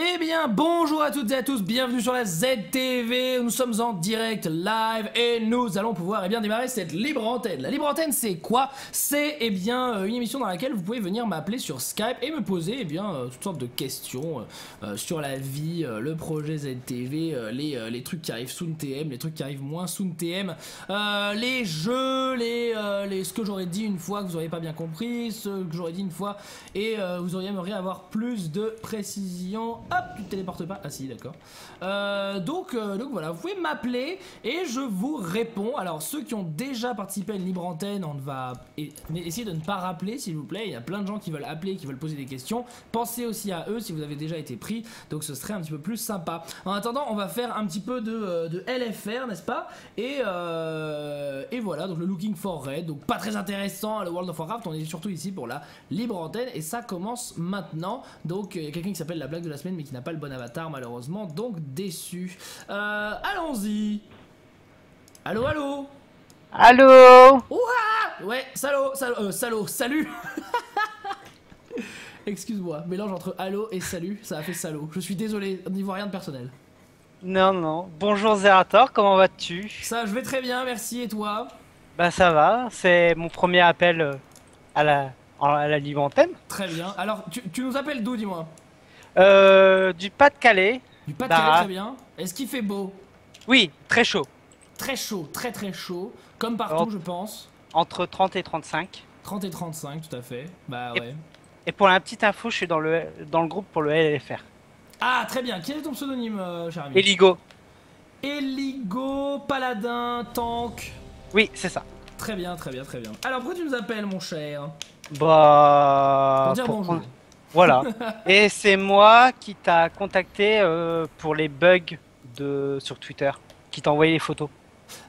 Eh bien, bonjour à toutes et à tous, bienvenue sur la ZTV, nous sommes en direct live et nous allons pouvoir eh bien, démarrer cette libre antenne. La libre antenne c'est quoi? C'est eh bien euh, une émission dans laquelle vous pouvez venir m'appeler sur Skype et me poser eh bien euh, toutes sortes de questions euh, sur la vie, le projet ZTV, les, les, trucs qui arrivent soon TM, les trucs qui arrivent moins soon TM, les jeux, les, les ce que j'aurais dit une fois que vous n'auriez pas bien compris, ce que j'aurais dit une fois et vous auriez avoir plus de précision Hop, tu te téléportes pas. Ah si, d'accord. Euh, donc, euh, donc voilà, vous pouvez m'appeler et je vous réponds. Alors ceux qui ont déjà participé à une libre antenne, on va essayer de ne pas rappeler s'il vous plaît. Il y a plein de gens qui veulent appeler, qui veulent poser des questions. Pensez aussi à eux si vous avez déjà été pris. Donc ce serait un petit peu plus sympa. En attendant, on va faire un petit peu de, euh, LFR, n'est-ce pas? Et, et voilà, donc le Looking for Red. Donc pas très intéressant, le World of Warcraft. On est surtout ici pour la libre antenne et ça commence maintenant. Donc il y a quelqu'un qui s'appelle la blague de la semaine mais qui n'a pas le bon avatar malheureusement, donc déçu. Euh, allons-y. Allô, allô Allô Ouah Ouais, salaud, salaud, euh, salaud, salut Excuse-moi, mélange entre allô et salut, ça a fait salaud. Je suis désolé, niveau rien de personnel. Non, non. Bonjour Zerator, comment vas-tu Ça, je vais très bien, merci, et toi Bah ça va, c'est mon premier appel euh, à la, à la libre antenne. Très bien. Alors, tu, tu nous appelles d'où, dis-moi? Euh, du Pas-de-Calais. Du Pas-de-Calais, très bien. Est-ce qu'il fait beau? Oui, très chaud. Très chaud, très très chaud. Comme partout, je pense. Entre 30 et 35. 30 et 35, tout à fait. Bah ouais. Et pour la petite info, je suis dans le, dans le groupe pour le LFR. Ah, très bien. Quel est ton pseudonyme, euh, cher ami? Eligo. Eligo, paladin, tank. Oui, c'est ça. Très bien, très bien, très bien. Alors, pourquoi tu nous appelles, mon cher? Bah. Pour dire bonjour. Voilà. Et c'est moi qui t'a contacté euh, pour les bugs de sur Twitter, qui t'a envoyé les photos.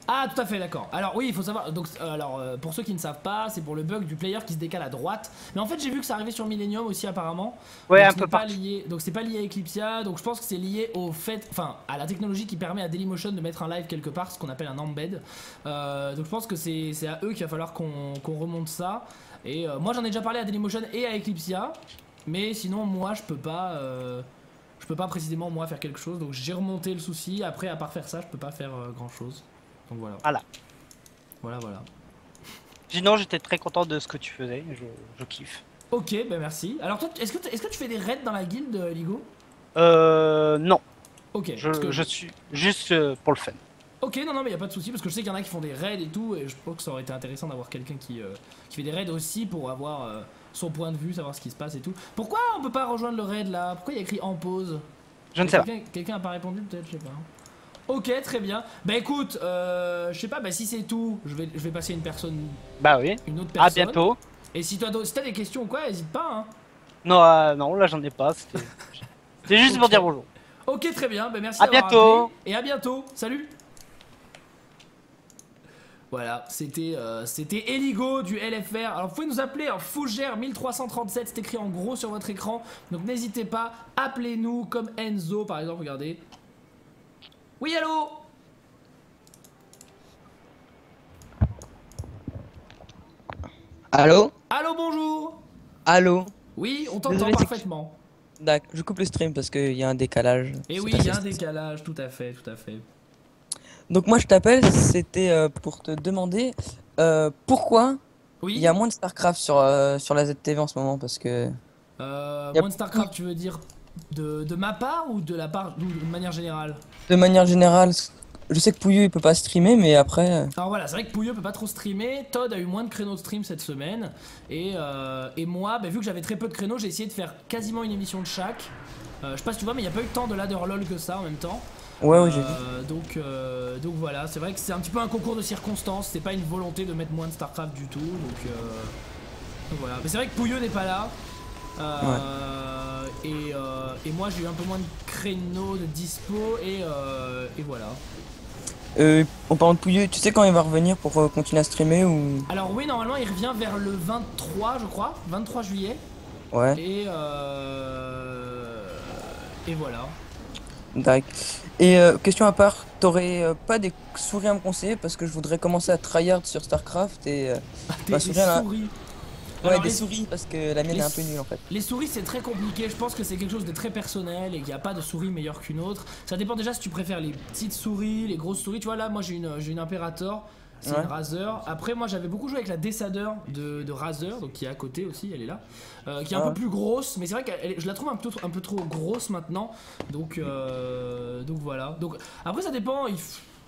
Ah tout à fait d'accord. Alors oui il faut savoir donc euh, alors euh, pour ceux qui ne savent pas c'est pour le bug du player qui se décale à droite. Mais en fait j'ai vu que ça arrivait sur Millennium aussi apparemment. Ouais un peu pas lié donc c'est pas lié à Eclipsia donc je pense que c'est lié au fait enfin à la technologie qui permet à Dailymotion de mettre un live quelque part ce qu'on appelle un embed. donc je pense que c'est à eux qu'il va falloir qu'on remonte ça. Et moi j'en ai déjà parlé à Dailymotion et à Eclipsia mais sinon, moi, je peux pas. Euh, je peux pas précisément moi faire quelque chose. Donc j'ai remonté le souci. Après, à part faire ça, je peux pas faire euh, grand chose. Donc voilà. Voilà. Voilà, voilà. Sinon, j'étais très content de ce que tu faisais. Je, kiffe. Ok, bah merci. Alors toi, est-ce que, est que tu fais des raids dans la guilde, euh, Ligo? Euh. Non. Ok. Je, je suis juste pour le fun. Ok, non, non, mais y a pas de souci parce que je sais qu'il y en a qui font des raids et tout, et je pense que ça aurait été intéressant d'avoir quelqu'un qui, qui fait des raids aussi pour avoir son point de vue, savoir ce qui se passe et tout. Pourquoi on peut pas rejoindre le raid là? Pourquoi il y a écrit en pause? Je ne sais pas. Quelqu'un a pas répondu peut-être, je sais pas. Ok, très bien. Bah écoute, euh, je sais pas, bah si c'est tout, je vais, je vais passer une personne. Bah oui. Une autre personne. À bientôt. Et si toi si t'as des questions ou quoi, hésite pas. Hein. Non, euh, non, là j'en ai pas. C'était juste pour dire bonjour. Ok, très bien. Bah merci. À bientôt. Et à bientôt. Salut. Voilà, c'était euh, c'était Eligo du LFR. Alors vous pouvez nous appeler en Fougère 1337, c'est écrit en gros sur votre écran. Donc n'hésitez pas, appelez-nous comme Enzo par exemple, regardez. Oui, allô? Allô? Allô, bonjour Allô? Oui, on t'entend parfaitement. D'accord, je coupe le stream parce qu'il y a un décalage. Et eh oui, il y a un décalage, tout à fait, tout à fait. Donc moi je t'appelle, c'était euh, pour te demander euh, pourquoi il y a moins de StarCraft sur, euh, sur la ZTV en ce moment parce que... moins de StarCraft tu veux dire de, de, ma part ou de la part de, manière générale? De manière générale, je sais que Pouilleux il peut pas streamer mais après... Alors voilà, c'est vrai que Pouilleux peut pas trop streamer, Todd a eu moins de créneaux de stream cette semaine et, et moi, bah, vu que j'avais très peu de créneaux, j'ai essayé de faire quasiment une émission de chaque. je sais pas si tu vois mais il n'y a pas eu tant de ladder lol que ça en même temps. Ouais, ouais, j'ai vu. Euh, donc, euh, donc voilà, c'est vrai que c'est un petit peu un concours de circonstances. C'est pas une volonté de mettre moins de StarCraft du tout. Donc, euh, voilà. Mais c'est vrai que Pouilleux n'est pas là. et, et, moi j'ai eu un peu moins de créneaux de dispo et, et voilà. Euh, en parlant de Pouilleux, tu sais quand il va revenir pour continuer à streamer ou? Alors oui, normalement il revient vers le 23 je crois, 23 juillet. Ouais. Et et voilà. D'accord. Et euh, question à part, t'aurais euh, pas des souris à me conseiller parce que je voudrais commencer à tryhard sur StarCraft et euh, ah, des, souris. Ouais, des souris parce que la mienne est un peu nulle en fait. Les souris c'est très compliqué, je pense que c'est quelque chose de très personnel et qu'il n'y a pas de souris meilleure qu'une autre. Ça dépend déjà si tu préfères les petites souris, les grosses souris. Tu vois là, moi j'ai une, une Imperator. C'est une Razer. Après, moi j'avais beaucoup joué avec la Desader de, de Razer, donc qui est à côté aussi, elle est là. Euh, qui est un peu plus grosse, mais c'est vrai que je la trouve un peu, un peu trop grosse maintenant. Donc, euh, donc voilà. Donc, après, ça dépend. Il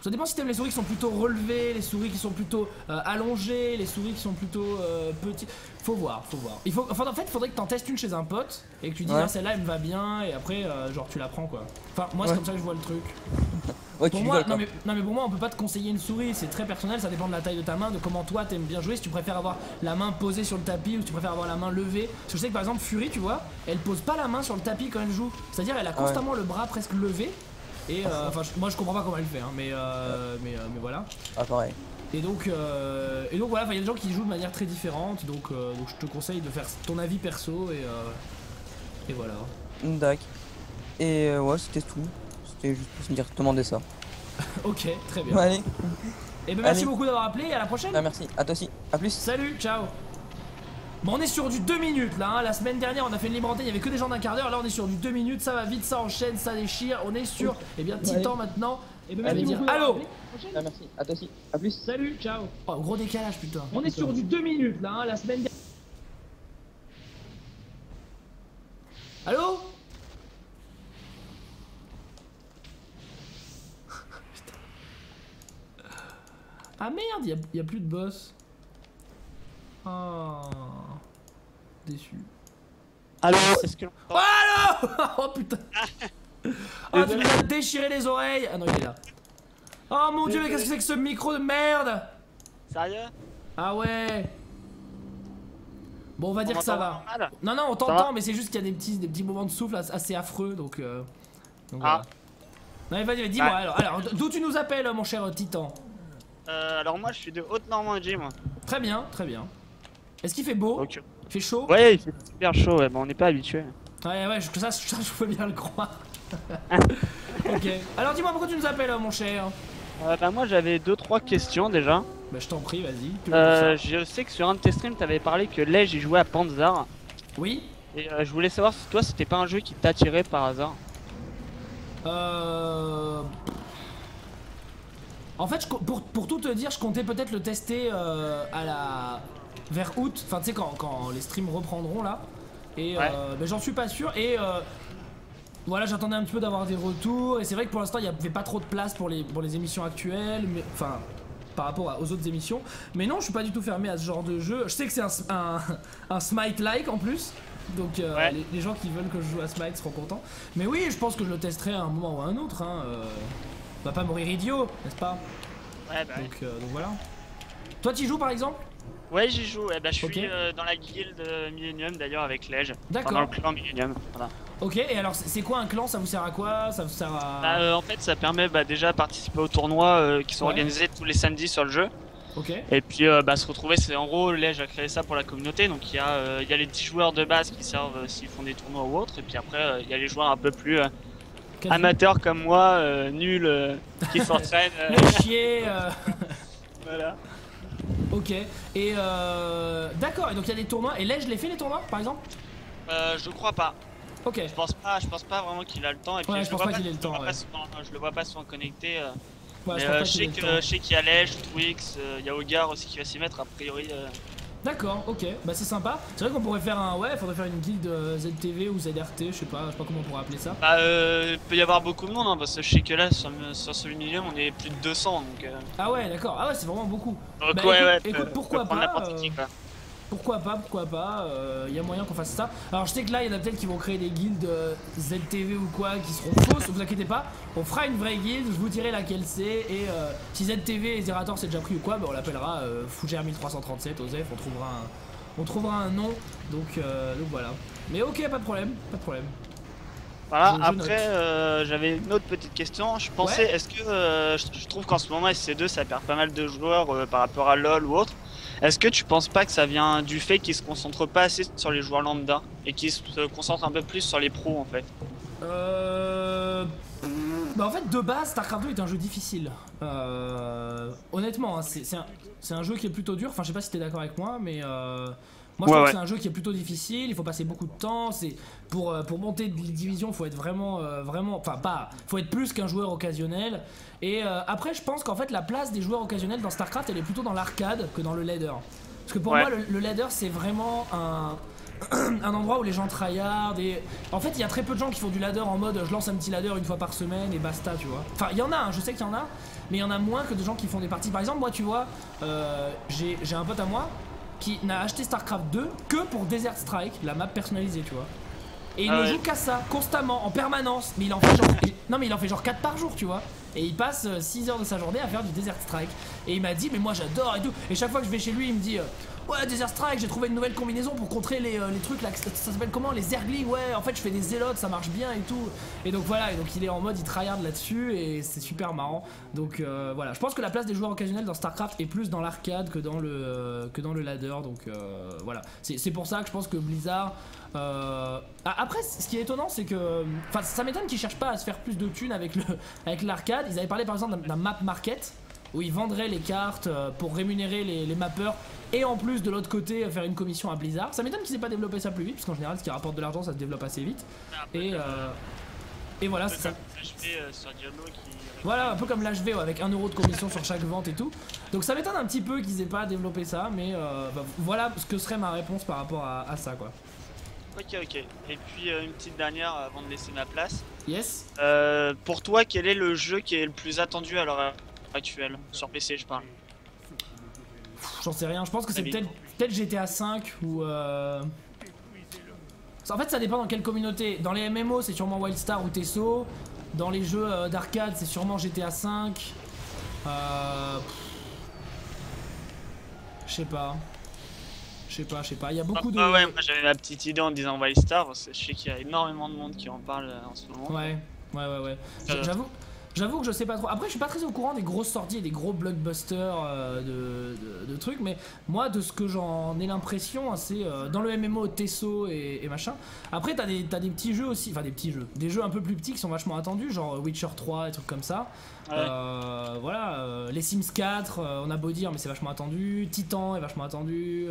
ça dépend si t'aimes les souris qui sont plutôt relevées, les souris qui sont plutôt euh, allongées, les souris qui sont plutôt euh, petites. Faut voir, faut voir. Il faut, enfin, en fait, il faudrait que t'en testes une chez un pote et que tu dis ah, celle-là elle me va bien et après euh, genre tu la prends quoi. Enfin moi c'est comme ça que je vois le truc. Pour moi, non mais, non mais, pour moi on peut pas te conseiller une souris, c'est très personnel, ça dépend de la taille de ta main, de comment toi t'aimes bien jouer, si tu préfères avoir la main posée sur le tapis ou si tu préfères avoir la main levée. Parce que je sais que par exemple Fury tu vois, elle pose pas la main sur le tapis quand elle joue. C'est-à-dire elle a constamment le bras presque levé et euh, enfin, moi je comprends pas comment elle fait, hein, mais, euh, mais, euh, mais voilà. Ah, pareil. Et donc, et donc voilà, il y a des gens qui jouent de manière très différente, donc, donc je te conseille de faire ton avis perso et, et voilà. D'accord. Et ouais, c'était tout. C'était juste pour me dire, demander ça. ok, très bien. Allez. Et ben merci beaucoup d'avoir appelé et à la prochaine. Ah, merci, à toi aussi. À plus. Salut, ciao. Bon, on est sur du 2 minutes là, hein. la semaine dernière on a fait une libre antenne, il y avait que des gens d'un quart d'heure, là on est sur du 2 minutes, ça va vite, ça enchaîne, ça déchire, on est sur, et eh bien, Titan maintenant. Et ben merci dire allô ah, Merci, à toi aussi, à plus. Salut, ciao Oh, gros décalage putain. On est sur du 2 minutes là, hein. la semaine dernière. Allô? Ah merde, il y, y a plus de boss. Oh. Déçu. Allô Est-ce que. Oh, allô Oh putain Oh tu m'as déchiré les oreilles Ah non il est là. Oh mon dieu mais qu'est-ce que c'est que ce micro de merde Sérieux Ah ouais Bon on va dire que ça va. Non non on t'entend mais c'est juste qu'il y a des petits, des petits moments de souffle assez affreux donc... Euh, donc ah. Non mais vas-y dis-moi alors, alors d'où tu nous appelles mon cher Titan euh, Alors moi je suis de Haute-Normandie moi. Très bien très bien. Est-ce qu'il fait beau Il fait chaud Ouais, il fait super chaud, ouais, mais on n'est pas habitué. Ouais, ouais, ça, ça, je peux bien le croire. ok. Alors dis-moi pourquoi tu nous appelles, mon cher euh, Bah, moi j'avais 2-3 questions déjà. Bah, je t'en prie, vas-y. Euh, je sais que sur un de tes streams, t'avais parlé que Lej j'ai joué à Panzer. Oui. Et euh, je voulais savoir si toi c'était pas un jeu qui t'attirait par hasard. Euh. En fait, pour, pour, tout te dire, je comptais peut-être le tester euh, à la vers août, enfin tu sais quand, les streams reprendront là. Et euh, ben, j'en suis pas sûr et euh, voilà j'attendais un petit peu d'avoir des retours et c'est vrai que pour l'instant il n'y avait pas trop de place pour les, pour les émissions actuelles, mais enfin par rapport aux autres émissions. Mais non je suis pas du tout fermé à ce genre de jeu. Je sais que c'est un, un, Smite-like en plus. Donc euh, les, gens qui veulent que je joue à Smite seront contents. Mais oui je pense que je le testerai à un moment ou à un autre. Hein, on va pas mourir idiot, n'est-ce pas Ouais bah donc, donc voilà. Toi tu joues par exemple Ouais, j'y joue. bah, je suis euh, dans la guilde Millennium d'ailleurs avec Lege. D'accord. Dans le clan Millennium. Ok, et alors c'est quoi un clan? Ça vous sert à quoi? Ça vous sert à. Bah, euh, en fait, ça permet bah, déjà de participer aux tournois euh, qui sont organisés tous les samedis sur le jeu. Ok. Et puis bah, se retrouver, c'est en gros, Lege a créé ça pour la communauté. Donc il y, a, y a les 10 joueurs de base qui servent s'ils font des tournois ou autres. Et puis après, il y a les joueurs un peu plus amateurs comme moi, nuls, qui s'entraînent. chier Voilà. Ok, et euh, d'accord, et donc il y a des tournois, et là je l'ai fait les tournois par exemple? Euh, je crois pas. Ok. Je pense pas, je pense pas vraiment qu'il a le temps, et puis je, je, pense pas qu'il ait le temps. je le vois pas souvent connecté. Euh. Ouais, mais euh, je, sais qu'il y a Lège, Twix, euh, il y a Ogar aussi qui va s'y mettre, a priori. D'accord, ok, bah c'est sympa. C'est vrai qu'on pourrait faire un. Ouais, faudrait faire une guilde euh, ZTV ou ZRT, je sais pas, je sais pas comment on pourrait appeler ça. Bah, euh, il peut y avoir beaucoup de monde, hein, parce que je sais que là, sur, sur ce on est plus de 200 donc. Euh... Ah ouais, d'accord, ah ouais, c'est vraiment beaucoup. Donc, bah, ouais, écoute, ouais, écoute, pourquoi pas. Pourquoi pas, pourquoi pas, il euh, y a moyen qu'on fasse ça. Alors je sais que là, il y en a peut-être qui vont créer des guildes euh, ZTV ou quoi, qui seront fausses, vous inquiétez pas. On fera une vraie guilde, je vous dirai laquelle c'est, et euh, si ZTV et Zerator c'est déjà pris ou quoi, bah, on l'appellera Fougère 1337, Osef, on trouvera un, on trouvera un nom, donc, donc voilà. Mais ok, pas de problème, pas de problème. Voilà, après j'avais une autre petite question, je pensais, est-ce que je, trouve qu'en ce moment SC2 ça perd pas mal de joueurs par rapport à LoL ou autre est-ce que tu penses pas que ça vient du fait qu'ils se concentrent pas assez sur les joueurs lambda et qu'ils se concentrent un peu plus sur les pros en fait Euh. Bah en fait de base StarCraft 2 est un jeu difficile. Euh... Honnêtement, hein, c'est un, un, jeu qui est plutôt dur. Enfin je sais pas si t'es d'accord avec moi, mais euh... Moi je trouve que c'est un jeu qui est plutôt difficile, il faut passer beaucoup de temps, c'est pour, euh, pour monter de division, faut être vraiment, euh, vraiment, enfin pas, faut être plus qu'un joueur occasionnel. Et euh, après, je pense qu'en fait, la place des joueurs occasionnels dans StarCraft, elle est plutôt dans l'arcade que dans le ladder. Parce que pour moi, le, ladder, c'est vraiment un, un endroit où les gens tryhard et en fait il y a très peu de gens qui font du ladder en mode je lance un petit ladder une fois par semaine et basta tu vois enfin il y en a hein, je sais qu'il y en a mais il y en a moins que de gens qui font des parties par exemple moi tu vois j'ai un pote à moi qui n'a acheté StarCraft 2 que pour Desert Strike la map personnalisée tu vois et il ah ne joue qu'à ça, constamment, en permanence. Mais il en fait genre. non, mais il en fait genre 4 par jour, tu vois. Et il passe 6 euh, heures de sa journée à faire du Desert Strike. Et il m'a dit, mais moi j'adore et tout. Et chaque fois que je vais chez lui, il me dit. Euh, ouais, Desert Strike, j'ai trouvé une nouvelle combinaison pour contrer les, euh, trucs là. Ça s'appelle comment Les Zerglings, ouais. En fait, je fais des zélotes, ça marche bien et tout. Et donc voilà, et donc il est en mode, il tryhard là-dessus et c'est super marrant. Donc voilà, je pense que la place des joueurs occasionnels dans StarCraft est plus dans l'arcade que dans le que dans le ladder. Donc voilà, c'est pour ça que je pense que Blizzard euh, après, ce qui est étonnant, c'est que. Enfin, ça m'étonne qu'ils cherchent pas à se faire plus de thunes avec le avec l'arcade. Ils avaient parlé par exemple d'un map market où ils vendraient les cartes euh, pour rémunérer les, les mappeurs et en plus de l'autre côté faire une commission à Blizzard. Ça m'étonne qu'ils aient pas développé ça plus vite parce qu'en général, ce qui rapporte de l'argent, ça se développe assez vite. Et, euh, et voilà, c'est ça. Voilà, un peu comme l'HV avec 1€ de commission sur chaque vente et tout. Donc ça m'étonne un petit peu qu'ils aient pas développé ça, mais bah, voilà ce que serait ma réponse par rapport à, à ça quoi. Ok, ok. Et puis euh, une petite dernière avant de laisser ma place. Yes. Euh, pour toi, quel est le jeu qui est le plus attendu à l'heure actuelle Sur PC, je parle. J'en sais rien. Je pense que c'est peut-être GTA 5 ou. Euh... En fait, ça dépend dans quelle communauté. Dans les MMO, c'est sûrement Wildstar ou Tesso. Dans les jeux euh, d'arcade, c'est sûrement GTA 5. Euh... Je sais pas. Je sais pas, je sais pas. Il y a beaucoup de. Ah ouais, moi j'avais ma petite idée en disant Wildstar. Je sais qu'il y a énormément de monde qui en parle euh, en ce moment. Ouais, ouais, ouais, ouais. J'avoue. J'avoue que je sais pas trop. Après, je suis pas très au courant des grosses sorties et des gros blockbusters euh, de, trucs, mais moi, de ce que j'en ai l'impression, c'est dans le MMO Tesso et, machin. Après, t'as des, as des petits jeux aussi, enfin des petits jeux, des jeux un peu plus petits qui sont vachement attendus, genre Witcher 3 et trucs comme ça. voilà, les Sims 4, on a beau dire, mais c'est vachement attendu. Titan est vachement attendu.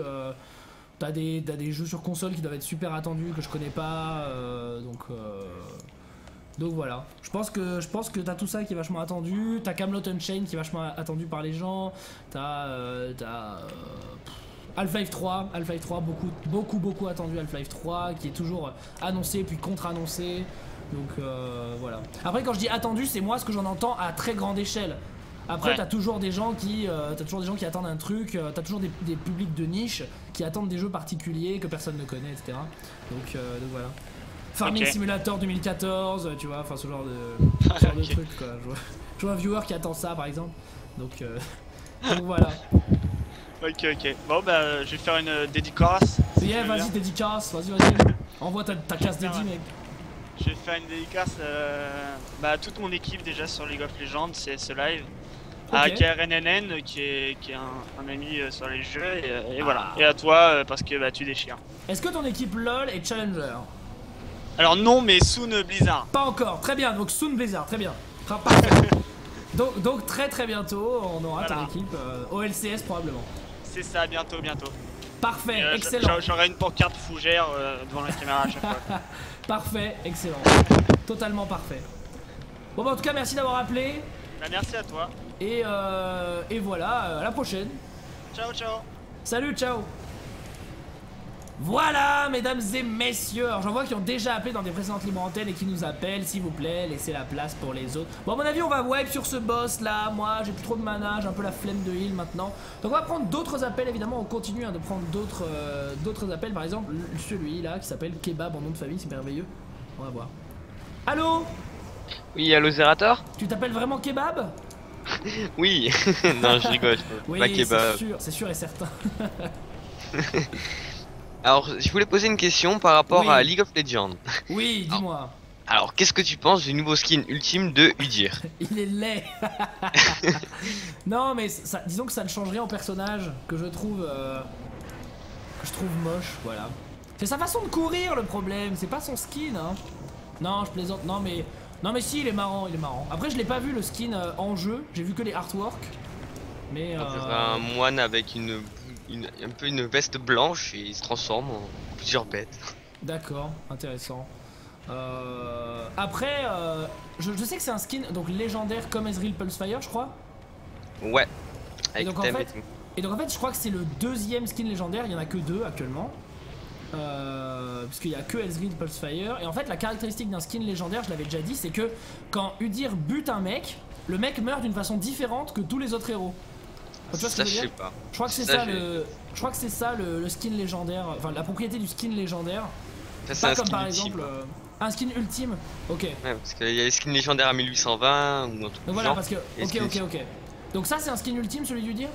T'as des, des jeux sur console qui doivent être super attendus que je connais pas, euh, donc euh, donc voilà. Je pense que je pense que t'as tout ça qui est vachement attendu. T'as Camelot Unchained qui est vachement attendu par les gens. T'as euh, Half-Life 3, Half-Life 3 beaucoup beaucoup beaucoup attendu Half-Life 3 qui est toujours annoncé puis contre-annoncé. Donc voilà. Après quand je dis attendu, c'est moi ce que j'en entends à très grande échelle. Après, t'as toujours des gens qui, euh, as toujours des gens qui attendent un truc. Euh, t'as toujours des, publics de niche qui attendent des jeux particuliers que personne ne connaît, etc. Donc, euh, donc voilà. Farming Simulator 2014, tu vois, enfin ce genre de, ce genre de truc quoi. Je vois, un viewer qui attend ça par exemple. Donc, donc voilà. Ok, ok. Bon, bah, je vais faire une dédicace. Yeah, vas-y, dédicace, vas-y, vas-y. Envoie ta, ta casse dédi, mec. Je vais faire une dédicace bah, à toute mon équipe déjà sur League of Legends, CS Live à KRNNN qui est, qui est un, ami euh, sur les jeux et, euh, voilà. Ah. Et à toi euh, parce que bah, tu déchires. Est-ce que ton équipe LOL est Challenger? Alors non mais Soon Blizzard. Pas encore, très bien, donc Soon Blizzard, très bien. donc, donc, très très bientôt on aura ton équipe OLCS probablement. C'est ça, bientôt, bientôt. Parfait, excellent. J'aurai une pancarte fougère devant la caméra à chaque fois. parfait, excellent. Totalement parfait. Bon bah en tout cas merci d'avoir appelé. Bah, merci à toi. Et, euh, et voilà, euh, à la prochaine. Ciao, ciao. Salut, ciao. Voilà, mesdames et messieurs. Alors, j'en vois qui ont déjà appelé dans des précédentes libres antennes et qui nous appellent. S'il vous plaît, laissez la place pour les autres. Bon, à mon avis, on va wipe sur ce boss là. Moi, j'ai plus trop de mana, j'ai un peu la flemme de heal maintenant. Donc, on va prendre d'autres appels. Évidemment, on continue hein, de prendre d'autres euh, d'autres appels. Par exemple, celui là qui s'appelle Kebab en nom de famille, c'est merveilleux. On va voir. Allô? Oui, allo Zerator? Tu t'appelles vraiment Kebab? Oui, non je rigole, oui, c'est sûr, c'est sûr et certain. Alors, je voulais poser une question par rapport à League of Legends. Oui, dis-moi. Alors, qu'est-ce que tu penses du nouveau skin ultime de Udir Il est laid Non, mais ça, disons que ça ne change rien au personnage que je trouve... Euh, que je trouve moche, voilà. C'est sa façon de courir le problème, c'est pas son skin, hein. Non, je plaisante, non mais non mais si, il est marrant, il est marrant. Après, je l'ai pas vu le skin euh, en jeu, j'ai vu que les artworks. Mais euh... un moine avec une, un peu une veste blanche et il se transforme en plusieurs bêtes. D'accord, intéressant. Après, je, sais que c'est un skin donc légendaire comme Ezreal Pulsefire, je crois. Ouais. Avec et donc, en fait, et donc en fait, je crois que c'est le deuxième skin légendaire. Il y en a que deux actuellement. Euh, parce qu'il y a que Ezreal Pulsefire. Et en fait, la caractéristique d'un skin légendaire, je l'avais déjà dit, c'est que quand Udir bute un mec, le mec meurt d'une façon différente que tous les autres héros. Tu vois ce que je, pas. je crois que c'est ça, le. Je crois que c'est ça le, skin légendaire. Enfin, la propriété du skin légendaire. pas comme par exemple. Euh, un skin ultime Ok. Ouais, parce qu'il y a les skins légendaires à 1820 ou un truc Donc voilà, parce que. Ok, ok, ok. Donc ça, c'est un skin ultime, celui d'Udir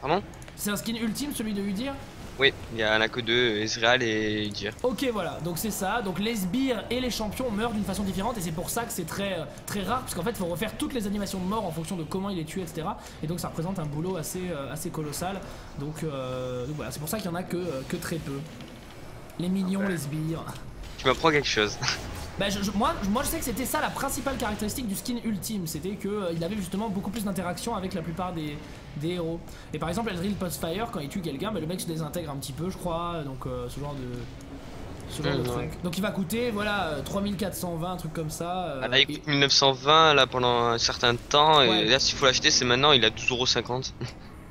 Pardon? C'est un skin ultime, celui de Udir oui, il y en a que deux, Ezreal et Udir. Ok, voilà, donc c'est ça. Donc les sbires et les champions meurent d'une façon différente et c'est pour ça que c'est très, euh, très rare, parce qu'en fait, il faut refaire toutes les animations de mort en fonction de comment il est tué, etc. Et donc ça représente un boulot assez, euh, assez colossal. Donc, euh, voilà, c'est pour ça qu'il y en a que, que très peu. Les mignons, les sbires. Tu m'apprends quelque chose. Bah, moi, moi je sais que c'était ça la principale caractéristique du skin ultime, c'était qu'il euh, il avait justement beaucoup plus d'interaction avec la plupart des, héros. Et par exemple Ezreal Postfire quand il tue quelqu'un, bah, le mec se désintègre un petit peu je crois, donc euh, ce genre de... Ce genre de truc. Donc il va coûter voilà 3420 un truc comme ça. Euh, ah, là il coûte 1920 là pendant un certain temps et là s'il faut l'acheter c'est maintenant il a 12,50€.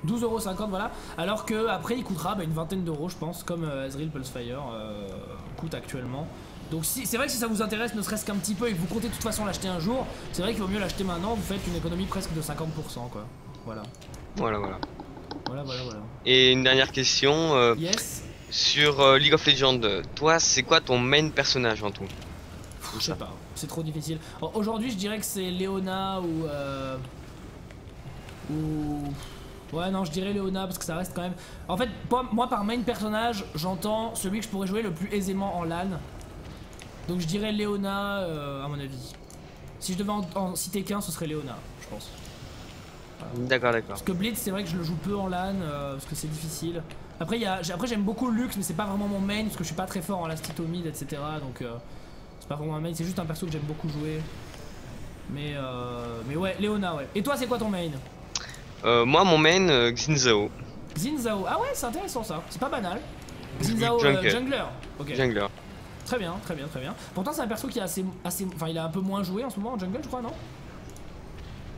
12,50€ voilà, alors que après il coûtera bah, une vingtaine d'euros je pense comme Ezreal Pulsefire coûte actuellement. Donc c'est vrai que si ça vous intéresse ne serait-ce qu'un petit peu et que vous comptez de toute façon l'acheter un jour, c'est vrai qu'il vaut mieux l'acheter maintenant, vous faites une économie presque de 50% quoi. Voilà. Voilà voilà. Voilà voilà voilà. Et une dernière question. Euh, yes. Sur euh, League of Legends, toi c'est quoi ton main personnage en tout? Je sais pas, c'est trop difficile. Aujourd'hui je dirais que c'est Léona ou... Euh... Ou... Ouais non je dirais Léona parce que ça reste quand même... En fait moi par main personnage j'entends celui que je pourrais jouer le plus aisément en LAN donc je dirais Léona euh, à mon avis. Si je devais en, citer qu'un, ce serait Léona, je pense. D'accord, d'accord. Parce que Blitz, c'est vrai que je le joue peu en LAN, euh, parce que c'est difficile. Après, y a, après j'aime beaucoup Lux, mais c'est pas vraiment mon main, parce que je suis pas très fort en lastitomide, etc. Donc euh, c'est pas vraiment un main, c'est juste un perso que j'aime beaucoup jouer. Mais, mais ouais, Léona, ouais. Et toi, c'est quoi ton main? Moi, mon main, Xinzao. Xinzao, ah ouais, c'est intéressant ça, c'est pas banal. Xinzao, jungler. Ok. Jungler. Très bien, très bien, très bien. Pourtant, c'est un perso qui est assez, assez. Enfin, il a un peu moins joué en ce moment en jungle, je crois, non?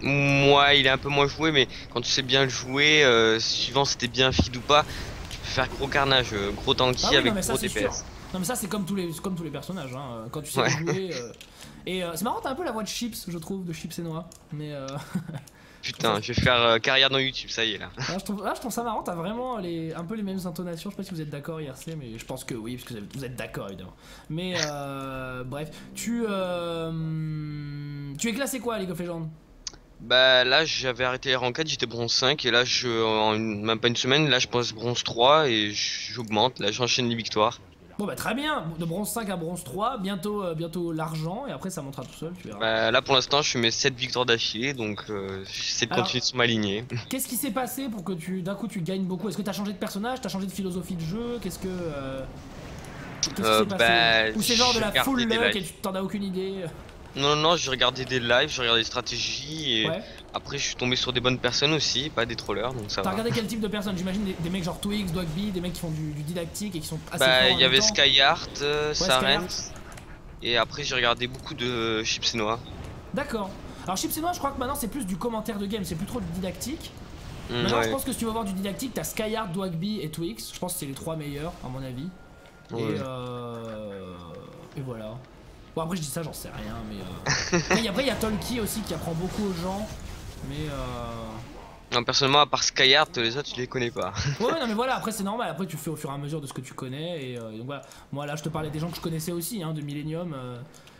Moi, il est un peu moins joué, mais quand tu sais bien le jouer, euh, suivant si t'es bien feed ou pas, tu peux faire gros carnage, euh, gros tanky ah avec gros DPS. Non, mais ça, c'est comme tous les, comme tous les personnages. Hein. Quand tu sais jouer. Euh, et c'est marrant, t'as un peu la voix de Chips, je trouve, de Chips et Noah. Mais. Putain, je vais faire euh, carrière dans YouTube, ça y est là. je, trouve, je trouve ça marrant, t'as vraiment les, un peu les mêmes intonations. Je sais pas si vous êtes d'accord, IRC, mais je pense que oui, parce que vous êtes d'accord évidemment. Mais euh, bref, tu, euh, tu es classé quoi League of Legends? Bah là j'avais arrêté les ranked, j'étais bronze 5 et là je en même pas une semaine, là je pense bronze 3 et j'augmente, là j'enchaîne les victoires. Bon bah très bien, de bronze 5 à bronze 3, bientôt, euh, bientôt l'argent. Et après ça montera tout seul, tu verras. Bah, là pour l'instant je suis mes 7 victoires d'affilée. Donc euh, j'essaie de continuer sur ma lignée. Qu'est-ce qui s'est passé pour que tu d'un coup tu gagnes beaucoup? Est-ce que t'as changé de personnage, t'as changé de philosophie de jeu? Qu'est-ce que... Euh... Qu'est-ce qui s'est euh, passé? bah, Ou c'est genre de la full luck et tu t'en as aucune idée? Non, non, j'ai regardé des lives, j'ai regardé des stratégies et après je suis tombé sur des bonnes personnes aussi, pas des trollers donc ça T'as regardé quel type de personnes? J'imagine des, mecs genre Twix, Dogby, des mecs qui font du, didactique et qui sont assez Bah, il y avait Skyheart, euh, Sarent et après j'ai regardé beaucoup de Chips et Noah. D'accord. Alors Chips et Noah, je crois que maintenant c'est plus du commentaire de game, c'est plus trop du didactique. Mmh, maintenant, je pense que si tu veux voir du didactique, t'as Skyheart, Dogby et Twix. Je pense que c'est les trois meilleurs à mon avis. Et, euh... et voilà. Bon, après, je dis ça, j'en sais rien, mais. Euh... après, il y a Tolki aussi qui apprend beaucoup aux gens, mais. Euh... Non, personnellement, à part Skyheart, les autres, tu les connais pas. ouais, non, mais voilà, après, c'est normal. Après, tu fais au fur et à mesure de ce que tu connais, et euh, donc voilà. Moi, là, je te parlais des gens que je connaissais aussi, hein, de Millennium. Euh...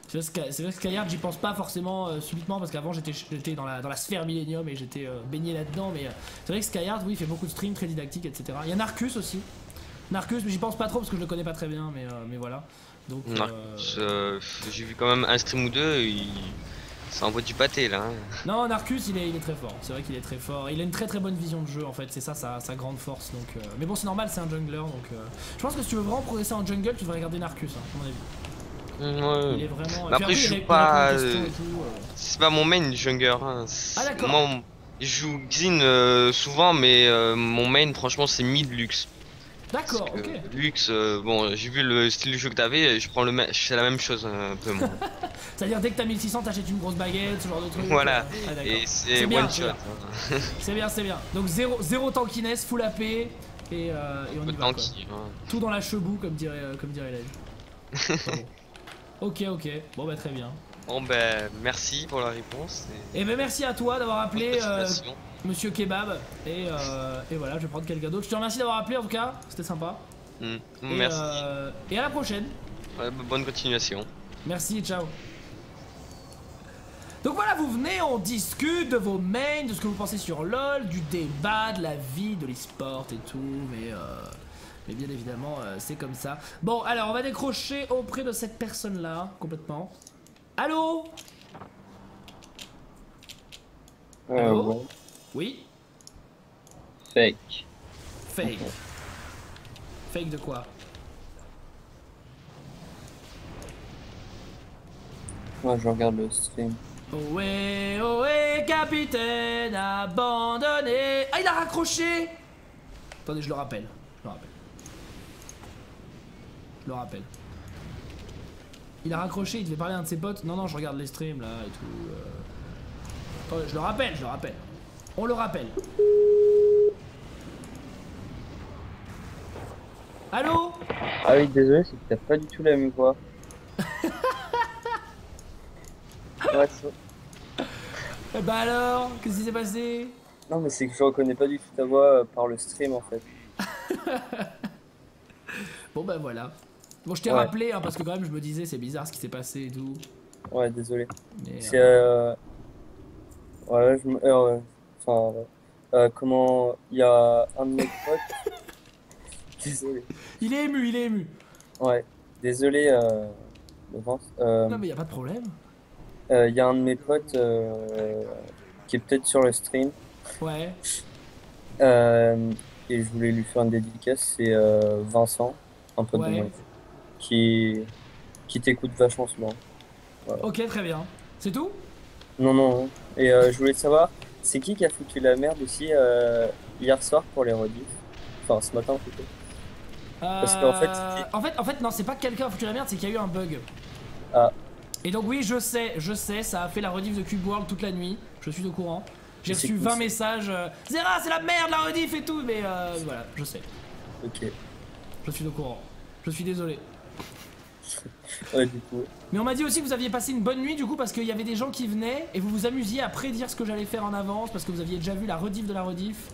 C'est vrai que Skyheart, j'y pense pas forcément euh, subitement parce qu'avant j'étais dans la, dans la sphère Millennium et j'étais euh, baigné là-dedans. Mais euh, c'est vrai que Skyheart, oui, il fait beaucoup de streams très didactiques, etc. Il y a Narcus aussi. Narcus, mais j'y pense pas trop parce que je le connais pas très bien, mais, mais voilà. Donc, euh, j'ai vu quand même un stream ou deux. Ça envoie du pâté là. Hein. Non, Narcus il est, il est très fort, c'est vrai qu'il est très fort. Il a une très très bonne vision de jeu en fait, c'est ça sa, grande force. Donc, euh, Mais bon, c'est normal, c'est un jungler donc. Euh, je pense que si tu veux vraiment progresser en jungle, tu devrais regarder Narcus, hein, à mon avis. Ouais. Il est vraiment. après, je joue pas. C'est pas mon main jungler. Hein. Ah. Je joue Xin souvent, mais mon main, franchement, c'est mid luxe. D'accord, ok. Luxe, bon, j'ai vu le style de jeu que t'avais, je prends le c'est la même chose un peu moins. C'est-à-dire dès que t'as 1600, t'achètes une grosse baguette, ce genre de truc. Voilà, ah, et c'est one shot. C'est bien, c'est bien. Donc zéro, zéro tankiness, full AP, et, euh, et on y va. Tout dans la chebou, comme dirait, euh, comme dirait Ok, ok, bon bah très bien. Bon ben merci pour la réponse. Et, et ben merci à toi d'avoir appelé euh, Monsieur Kebab. Et, euh, et, voilà, je vais prendre quelqu'un d'autre. Je te remercie d'avoir appelé en tout cas, c'était sympa. Hmm, merci. Euh, et à la prochaine. bonne continuation. Merci, ciao. Donc voilà, vous venez, on discute de vos mains, de ce que vous pensez sur LoL, du débat, de la vie, de l'esport et tout, mais, euh, mais bien évidemment, euh, c'est comme ça. Bon, alors, on va décrocher auprès de cette personne-là, complètement. Allô? Euh, Allô? Oui Fake. Fake. Fake de quoi? Moi, je regarde le stream. Ohé, ohé, capitaine abandonné. Ah, il a raccroché Attendez, je le rappelle. Je le rappelle. Je le rappelle. Il a raccroché, il devait parler à un de ses potes. Non, non, je regarde les streams là et tout. Euh. Attendez, je le rappelle, je le rappelle. On le rappelle. Allô Ah oui, désolé, c'est que t'as pas du tout la même voix. Eh bah alors, qu'est-ce qui s'est passé? Non mais c'est que je reconnais pas du tout ta voix euh, par le stream en fait. bon bah voilà. Bon je t'ai rappelé hein, parce que quand même je me disais c'est bizarre ce qui s'est passé et tout. Ouais désolé. C'est euh... Ouais je me... Euh, enfin... Euh, comment... Il y a un de mes potes... désolé. Il est ému, il est ému. Ouais. Désolé euh... Euh... Non mais y a pas de problème. Il euh, y a un de mes potes euh, qui est peut-être sur le stream. Ouais. Euh, et je voulais lui faire une dédicace, c'est Vincent, un pote de moi, qui, qui t'écoute vachement souvent. Ok, très bien. C'est tout? Non, non. Et je voulais savoir, c'est qui qui a foutu la merde aussi hier soir pour les rediffs? Enfin, ce matin plutôt. Parce qu'en fait, en fait, en fait, non, c'est pas que quelqu'un a foutu la merde, c'est qu'il y a eu un bug. Ah. Et donc oui, je sais, je sais, ça a fait la rediff de Cube World toute la nuit. Je suis au courant. J'ai reçu 20 messages. Euh, Zera, c'est la merde la rediff et tout, mais euh, voilà, je sais. Ok. Je suis au courant. Je suis désolé. Ouais, du coup. Mais on m'a dit aussi que vous aviez passé une bonne nuit du coup parce qu'il y avait des gens qui venaient et vous vous amusiez à prédire ce que j'allais faire en avance parce que vous aviez déjà vu la rediff de la rediff.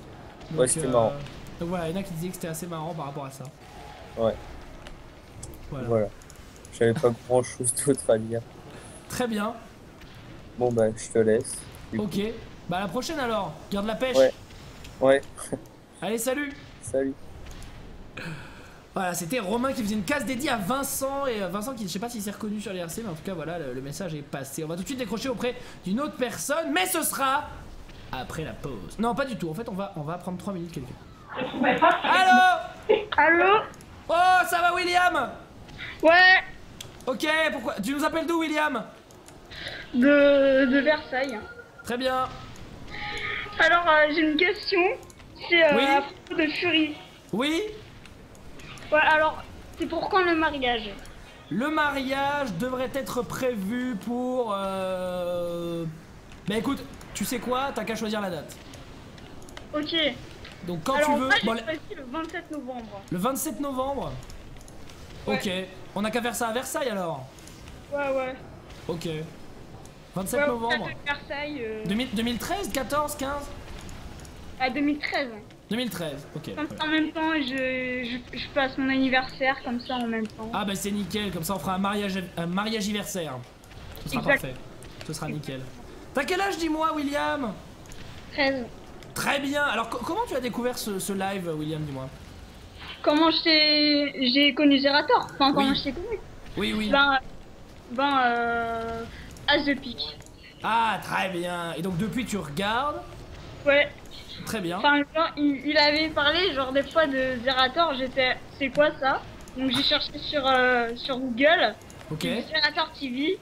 ouais, c'était marrant. Euh, donc voilà, il y en a qui disaient que c'était assez marrant par rapport à ça. Ouais. Voilà. voilà. J'avais pas grand chose d'autre à dire. Très bien. Bon bah je te laisse. Ok. Bah à la prochaine alors. Garde la pêche. Ouais. Ouais. Allez salut. Salut. Voilà, c'était Romain qui faisait une case dédiée à Vincent et euh, Vincent qui je sais pas s'il s'est reconnu sur les RC mais en tout cas voilà le, message est passé. On va tout de suite décrocher auprès d'une autre personne mais ce sera après la pause. Non pas du tout, en fait on va on va prendre 3 minutes quelqu'un. Allô? Allô? Oh ça va William? Ouais Ok pourquoi? Tu nous appelles d'où William? De, Versailles. Très bien. Alors, euh, j'ai une question. C'est euh, à propos de Fury. Oui? Ouais, alors, c'est pour quand le mariage? Le mariage devrait être prévu pour... Euh... Bah écoute, tu sais quoi? T'as qu'à choisir la date. Ok. Donc quand tu veux... Moi, le 27 novembre. Le 27 novembre? Ok. On a qu'à faire ça à Versailles alors Ouais, ouais. Ok. 27 novembre. Versailles. 2013, 14, 15 À 2013. 2013, ok. En même temps, je, je, passe mon anniversaire comme ça en même temps. Ah bah c'est nickel, comme ça on fera un mariage, un mariage anniversaire. Ce sera parfait. Ce sera nickel. T'as quel âge dis-moi William? 13. Très bien. Alors comment tu as découvert ce, live William dis-moi? Comment j'ai connu Zerator? Enfin comment je t'ai connu? Oui oui. Ben, ben euh, As de pique. Ah, très bien. Et donc depuis, tu regardes? Ouais. Très bien. Enfin, il, avait parlé, genre des fois de Zerator, j'étais, c'est quoi ça? Donc j'ai cherché sur, euh, sur Google. Ok. Zerator TV.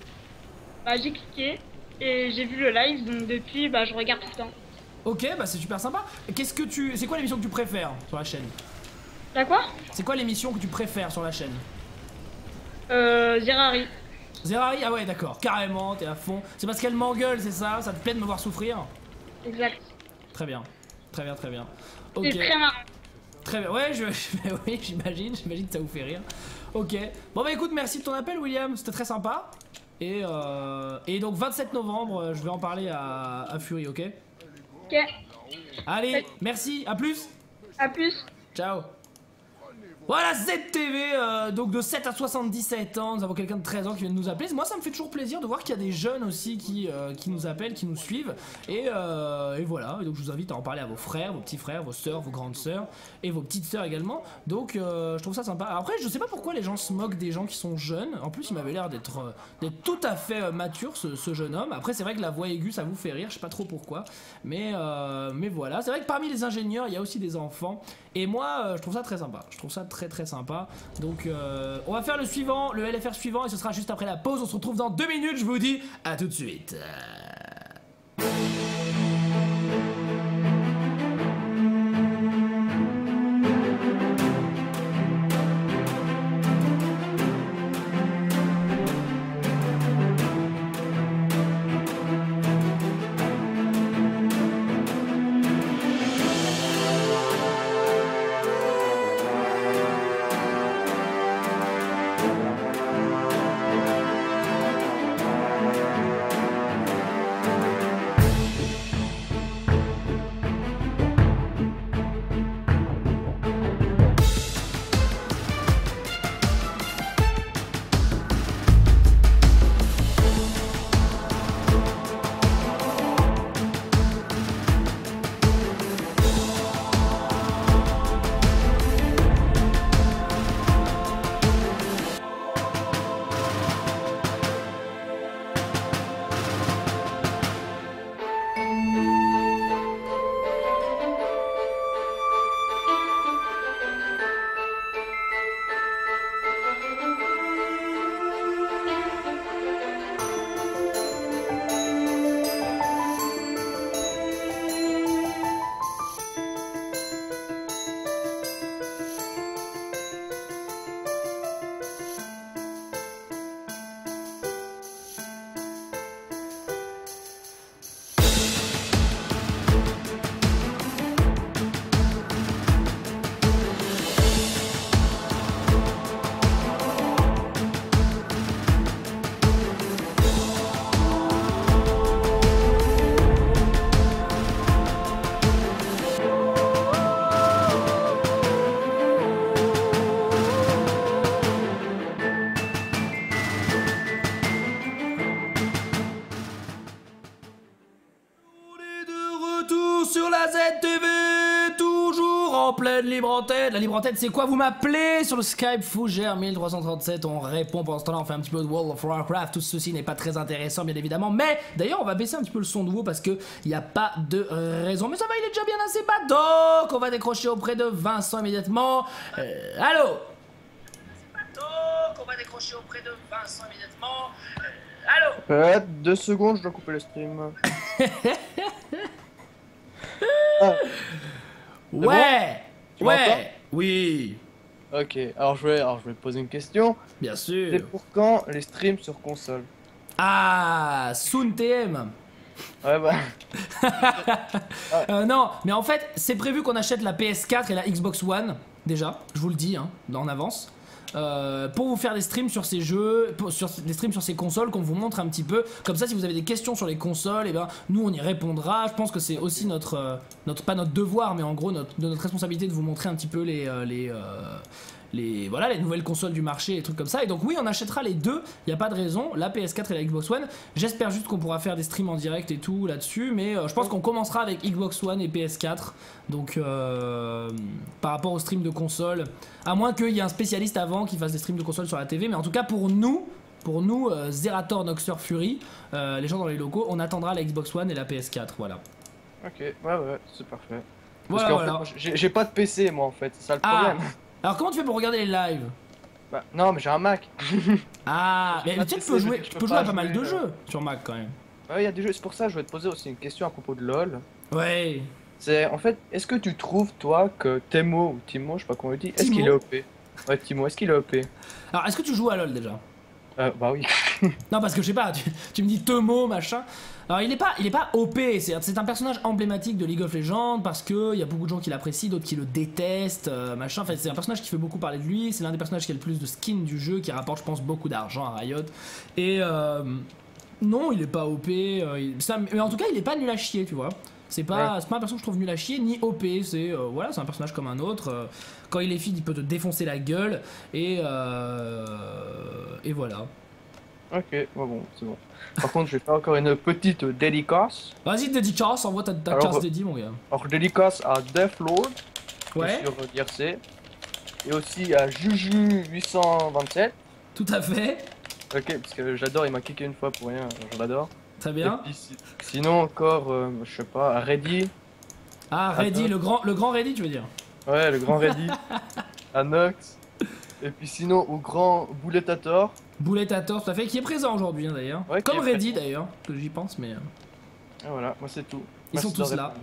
Bah, j'ai cliqué et j'ai vu le live, donc depuis, bah, je regarde tout le temps. Ok, bah c'est super sympa. Qu'est-ce que tu. C'est quoi l'émission que tu préfères sur la chaîne? T'as quoi? C'est quoi l'émission que tu préfères sur la chaîne? Euh. Zerari. Zerari Ah ouais, d'accord, carrément, t'es à fond. C'est parce qu'elle m'engueule, c'est ça? Ça te plaît de me voir souffrir? Exact. Très bien, très bien, très bien. C'est Ok. très marrant. Très bien, ouais, je, oui, j'imagine, j'imagine que ça vous fait rire. Ok. Bon bah écoute, merci de ton appel, William, c'était très sympa. Et, euh, et donc 27 novembre, euh, je vais en parler à, à Fury, ok? Ok. Allez, merci, à plus À plus. Ciao voilà ZTV, euh, donc de 7 à 77 ans, nous avons quelqu'un de 13 ans qui vient de nous appeler. Moi ça me fait toujours plaisir de voir qu'il y a des jeunes aussi qui, euh, qui nous appellent, qui nous suivent. Et, euh, et voilà, donc je vous invite à en parler à vos frères, vos petits frères, vos sœurs, vos grandes sœurs et vos petites sœurs également. Donc je trouve ça sympa. Après je sais pas pourquoi les gens se moquent des gens qui sont jeunes. En plus il m'avait l'air d'être tout à fait mature ce, ce jeune homme. Après c'est vrai que la voix aiguë ça vous fait rire, je sais pas trop pourquoi. Mais, mais voilà, c'est vrai que parmi les ingénieurs il y a aussi des enfants. Et moi euh, je trouve ça très sympa. Je trouve ça très très sympa. Donc euh, on va faire le suivant, le LFR suivant et ce sera juste après la pause. On se retrouve dans deux minutes, je vous dis à tout de suite. Libre antenne. La libre antenne, c'est quoi? Vous m'appelez sur le Skype Fougère 1337. On répond pendant ce temps-là, on fait un petit peu de World of Warcraft. Tout ceci n'est pas très intéressant, bien évidemment. Mais d'ailleurs, on va baisser un petit peu le son de vous parce que il n'y a pas de raison. Mais ça va, il est déjà bien assez bas. Donc, on va décrocher auprès de Vincent immédiatement. Euh, allô? Donc, on va décrocher auprès de Vincent immédiatement. Euh, allô? Euh, deux secondes, je dois couper le stream. Ah, Ouais Tu Ouais Oui ok, alors je, vais, alors je vais te poser une question. Bien C'est sûr. pour quand les streams sur console? Ah, Soon TM. Ouais, bah. Euh, non, mais en fait, c'est prévu qu'on achète la PS4 et la Xbox One, déjà, je vous le dis, hein, en avance. Euh, pour vous faire des streams sur ces jeux, sur des streams sur ces consoles qu'on vous montre un petit peu. Comme ça, si vous avez des questions sur les consoles, et ben nous on y répondra. Je pense que c'est aussi notre, euh, notre pas notre devoir, mais en gros notre, notre responsabilité de vous montrer un petit peu les les euh, les voilà les nouvelles consoles du marché et trucs comme ça. Et donc oui, on achètera les deux. Il y a pas de raison, la PS4 et la Xbox One. J'espère juste qu'on pourra faire des streams en direct et tout là-dessus, mais euh, je pense qu'on commencera avec Xbox One et PS4. Donc euh, par rapport aux streams de console, à moins qu'il y ait un spécialiste avant qui fasse des streams de console sur la TV, mais en tout cas pour nous, pour nous, euh, Zerator, Noxer, Fury, les gens dans les locaux, on attendra la Xbox One et la PS4, voilà. Ok, ouais, ouais, c'est parfait. Parce Voilà, voilà. j'ai pas de PC, moi, en fait, c'est ça le Ah problème. Alors comment tu fais pour regarder les lives Bah, non, mais j'ai un Mac. Ah, mais tu tu peux jouer, tu peux jouer à pas mal de jouer, euh, jeux sur Mac quand même. Ouais, il y a des jeux, c'est pour ça que je voulais te poser aussi une question à propos de LoL. Ouais. C'est en fait, est-ce que tu trouves toi que Temo ou Timo, je sais pas comment on le dit, est-ce qu'il est OP Ouais, Timo, est-ce qu'il est OP Alors, est-ce que tu joues à LoL déjà? Euh, Bah oui. non, parce que je sais pas, tu, me dis Temo, machin. Alors, il est pas, il est pas OP, c'est un personnage emblématique de League of Legends parce que il y a beaucoup de gens qui l'apprécient, d'autres qui le détestent, euh, machin. Enfin, c'est un personnage qui fait beaucoup parler de lui, c'est l'un des personnages qui a le plus de skins du jeu, qui rapporte, je pense, beaucoup d'argent à Riot. Et euh, non, il est pas OP, euh, mais en tout cas, il est pas nul à chier, tu vois. C'est pas, pas un personnage que je trouve nul à chier, ni OP, c'est euh, voilà, c'est un personnage comme un autre. Euh, quand il est feed, il peut te défoncer la gueule, et, euh, et voilà. Ok, bon, c'est bon. Par contre, je vais faire encore une petite dédicace. Vas-y, dédicace, envoie ta, ta carte dédiée, mon gars. Alors, dédicace à Deathlord, ouais. sur DRC, et aussi à Juju827. Tout à fait. Ok, parce que j'adore, il m'a kické une fois pour rien, je l'adore. Très bien. sinon encore, euh, je sais pas, Reddy. Ah, Reddy, le grand, le grand Reddy, tu veux dire? Ouais, le grand Reddy. Anox. Et puis sinon, au grand Boulettator. Boulettator, tout à fait, qui est présent aujourd'hui hein, d'ailleurs. Comme Reddy d'ailleurs, que j'y pense, mais. Euh. Et voilà, moi c'est tout. Ils sont tous là.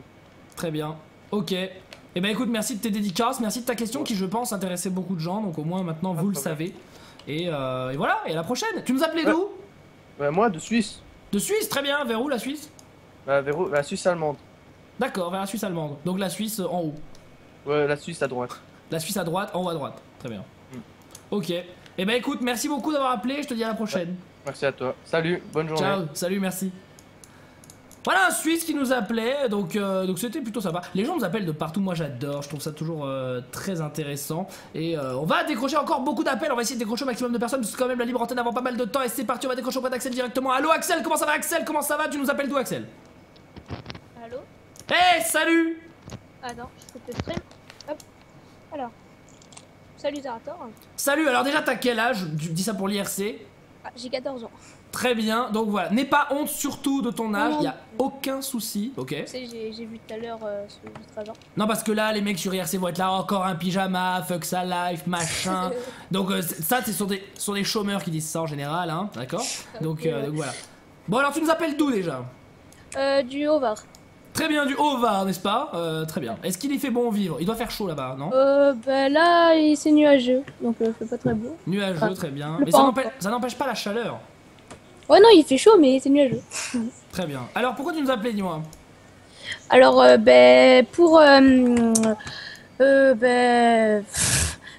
Très bien. Ok. Eh ben écoute, merci de tes dédicaces, merci de ta question qui je pense intéressait beaucoup de gens, donc au moins maintenant vous le savez. Et, euh, et, voilà, et à la prochaine. Tu nous appelais d'où? Bah, Moi de Suisse. De Suisse, très bien. Vers où la Suisse? Bah, Vers où? La Suisse allemande. D'accord, vers la Suisse allemande. Donc la Suisse en haut. Ouais, la Suisse à droite. La Suisse à droite, en haut à droite. Très bien. Mm. Ok. Eh ben écoute, merci beaucoup d'avoir appelé. Je te dis à la prochaine. Merci à toi. Salut, bonne journée. Ciao, salut, merci. Voilà un Suisse qui nous appelait, donc euh, donc c'était plutôt sympa. Les gens nous appellent de partout, moi j'adore, je trouve ça toujours euh, très intéressant. Et euh, on va décrocher encore beaucoup d'appels, on va essayer de décrocher au maximum de personnes, parce que quand même la libre antenne avant pas mal de temps. Et c'est parti, on va décrocher auprès d'Axel directement. Allo Axel, comment ça va Axel? Comment ça va? Tu nous appelles d'où Axel? Allo Hey, salut Ah non, je coupe le stream. Hop. Alors. Salut Zerator. Salut, alors déjà t'as quel âge Tu dis ça pour l'IRC ah, J'ai 14 ans. Très bien, donc voilà, n'aie pas honte surtout de ton âge, il y a aucun souci, ok Tu sais, j'ai vu tout à l'heure euh, Non, parce que là, les mecs sur IRC vont être là, encore un pyjama, fuck sa life, machin. donc euh, ça, c'est sur des, sur des chômeurs qui disent ça en général, hein, d'accord donc, euh, donc, voilà. Bon, alors tu nous appelles d'où déjà? Du Haut-Var. Très bien, du Haut-Var, n'est-ce pas? Euh, Très bien. Est-ce qu'il y fait bon vivre? Il doit faire chaud là-bas, non? Euh, bah là, c'est nuageux, donc euh, c'est pas très beau. Nuageux, très bien. Mais ça n'empêche pas la chaleur. Ouais, non, il fait chaud, mais c'est nuageux. Très bien. Alors, pourquoi tu nous appelais, dis-moi? Alors, euh, ben, pour. Euh, euh,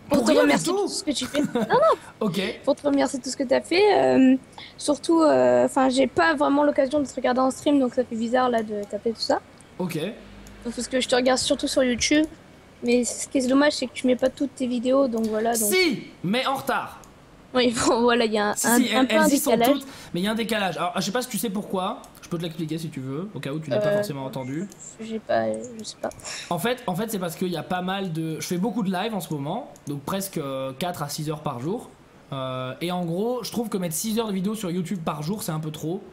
Pour, te remercier tout ce que tu fais. non, non. ok. Pour te remercier tout ce que tu as fait. Euh, surtout, euh, enfin, j'ai pas vraiment l'occasion de te regarder en stream, donc ça fait bizarre là de t'appeler tout ça. Ok. Parce que je te regarde surtout sur YouTube. Mais ce qui est dommage, c'est que tu mets pas toutes tes vidéos, donc voilà. Donc... Si, mais en retard. Oui, bon, voilà, il y a un, un, peu un décalage. Toutes, mais il y a un décalage. Alors, je sais pas si tu sais pourquoi. Je peux te l'expliquer si tu veux, au cas où tu n'as pas euh, forcément entendu. J'ai pas, je sais pas. En fait, en fait c'est parce qu'il y a pas mal de. Je fais beaucoup de live en ce moment, donc presque 4 à 6 heures par jour. Euh, et en gros, je trouve que mettre 6 heures de vidéo sur YouTube par jour, c'est un peu trop.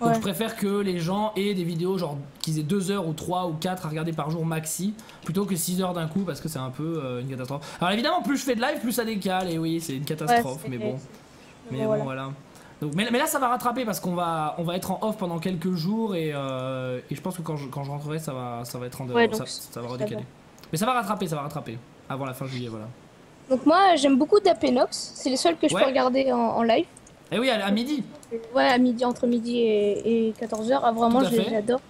Donc je préfère que les gens aient des vidéos genre qu'ils aient 2 heures ou 3 ou 4 à regarder par jour maxi plutôt que 6 heures d'un coup parce que c'est un peu euh, une catastrophe. Alors évidemment plus je fais de live plus ça décale et oui c'est une catastrophe mais bon. Mais bon voilà. Donc, mais, là ça va rattraper parce qu'on va on va être en off pendant quelques jours et, euh, et je pense que quand je, quand je rentrerai ça va ça va être en ça, ça, va redécaler. Mais ça va rattraper ça va rattraper avant la fin juillet voilà. Donc moi j'aime beaucoup Dapenox, c'est les seuls que je peux regarder en live. Eh oui, à, midi. Ouais, à midi, entre midi et, 14h. Ah, vraiment, j'adore.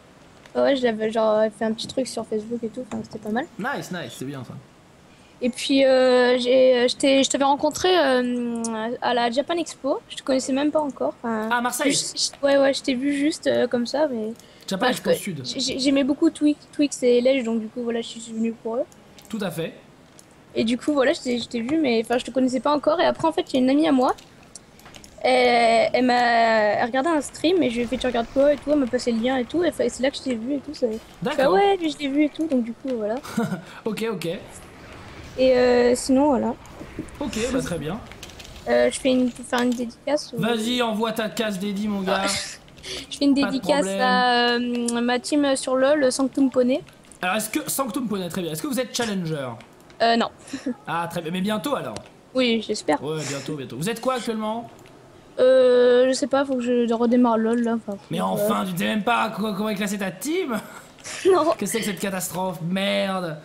Ouais, je l'avais genre fait un petit truc sur Facebook et tout, enfin, c'était pas mal. Nice, nice, c'est bien ça. Et puis, euh, je t'avais rencontré euh, à la Japan Expo, je te connaissais même pas encore. ah, à Marseille Ouais, ouais, je t'ai vu juste euh, comme ça, mais. Japan Expo Sud. J'aimais beaucoup Twix, Twix et Lège, donc du coup, voilà, je suis venu pour eux. Tout à fait. Et du coup, voilà, je t'ai vu, mais enfin, je te connaissais pas encore. Et après, en fait, il y a une amie à moi elle, elle m'a regardé un stream et je lui ai fait tu regardes quoi et tout, elle m'a passé le lien et tout, et c'est là que je t'ai vu et tout. D'accord. ouais, je l'ai vu et tout, donc du coup voilà. ok, ok. Et euh, sinon voilà. Ok, bah très bien. Euh, je fais une, faire une dédicace. Vas-y, envoie ta case dédiée mon gars. je fais une dédicace à euh, ma team sur LoL, Sanctum Poney. Alors est-ce que Sanctum Poney, très bien. Est-ce que vous êtes challenger? Euh non. ah très bien, mais bientôt alors? Oui, j'espère. Ouais, bientôt, bientôt. Vous êtes quoi actuellement? Euh, je sais pas, faut que je redémarre LOL là. mais enfin, tu sais même pas comment est ta team? Non. Qu'est-ce que c'est que cette catastrophe? Merde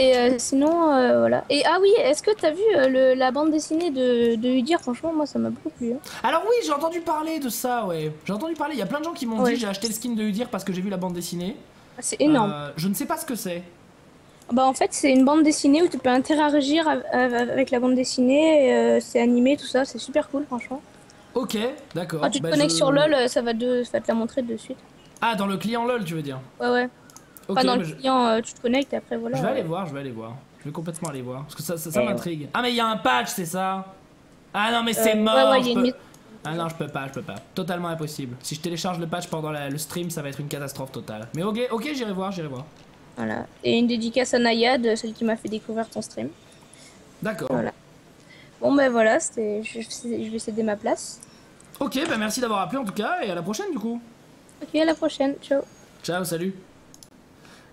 Et euh, sinon, euh, voilà. Et ah oui, est-ce que t'as vu euh, le, la bande dessinée de, de Udir Franchement, moi, ça m'a beaucoup plu. Hein. Alors oui, j'ai entendu parler de ça, ouais. J'ai entendu parler. Il y a plein de gens qui m'ont Ouais. dit j'ai acheté le skin de Udir parce que j'ai vu la bande dessinée. Ah, C'est énorme. Je ne sais pas ce que c'est. Bah en fait, c'est une bande dessinée où tu peux interagir av- av- avec la bande dessinée. c'est animé, tout ça. C'est super cool, franchement. Ok, d'accord. Quand tu te Bah, connectes je- sur LoL, ça va, de, ça va te la montrer de suite. Ah, dans le client LOL, tu veux dire? Ouais, ouais. Ok, Enfin, dans mais le je... client, euh, tu te connectes et après, voilà. je vais aller euh, voir, je vais aller voir. Je vais complètement aller voir. Parce que ça, ça, m'intrigue. Ah, mais il y a un patch, c'est ça? Ah non, mais c'est euh, mort Ouais, je peux- une Ah non, je peux pas, je peux pas. Totalement impossible. Si je télécharge le patch pendant la- le stream, ça va être une catastrophe totale. Mais ok, ok, j'irai voir, j'irai voir. Voilà. Et une dédicace à Nayad, celle qui m'a fait découvrir ton stream. D'accord. Voilà. Bon, ben voilà. Je, je vais céder ma place. Ok, bah merci d'avoir appelé en tout cas, et à la prochaine du coup. Ok, à la prochaine. Ciao. Ciao, salut.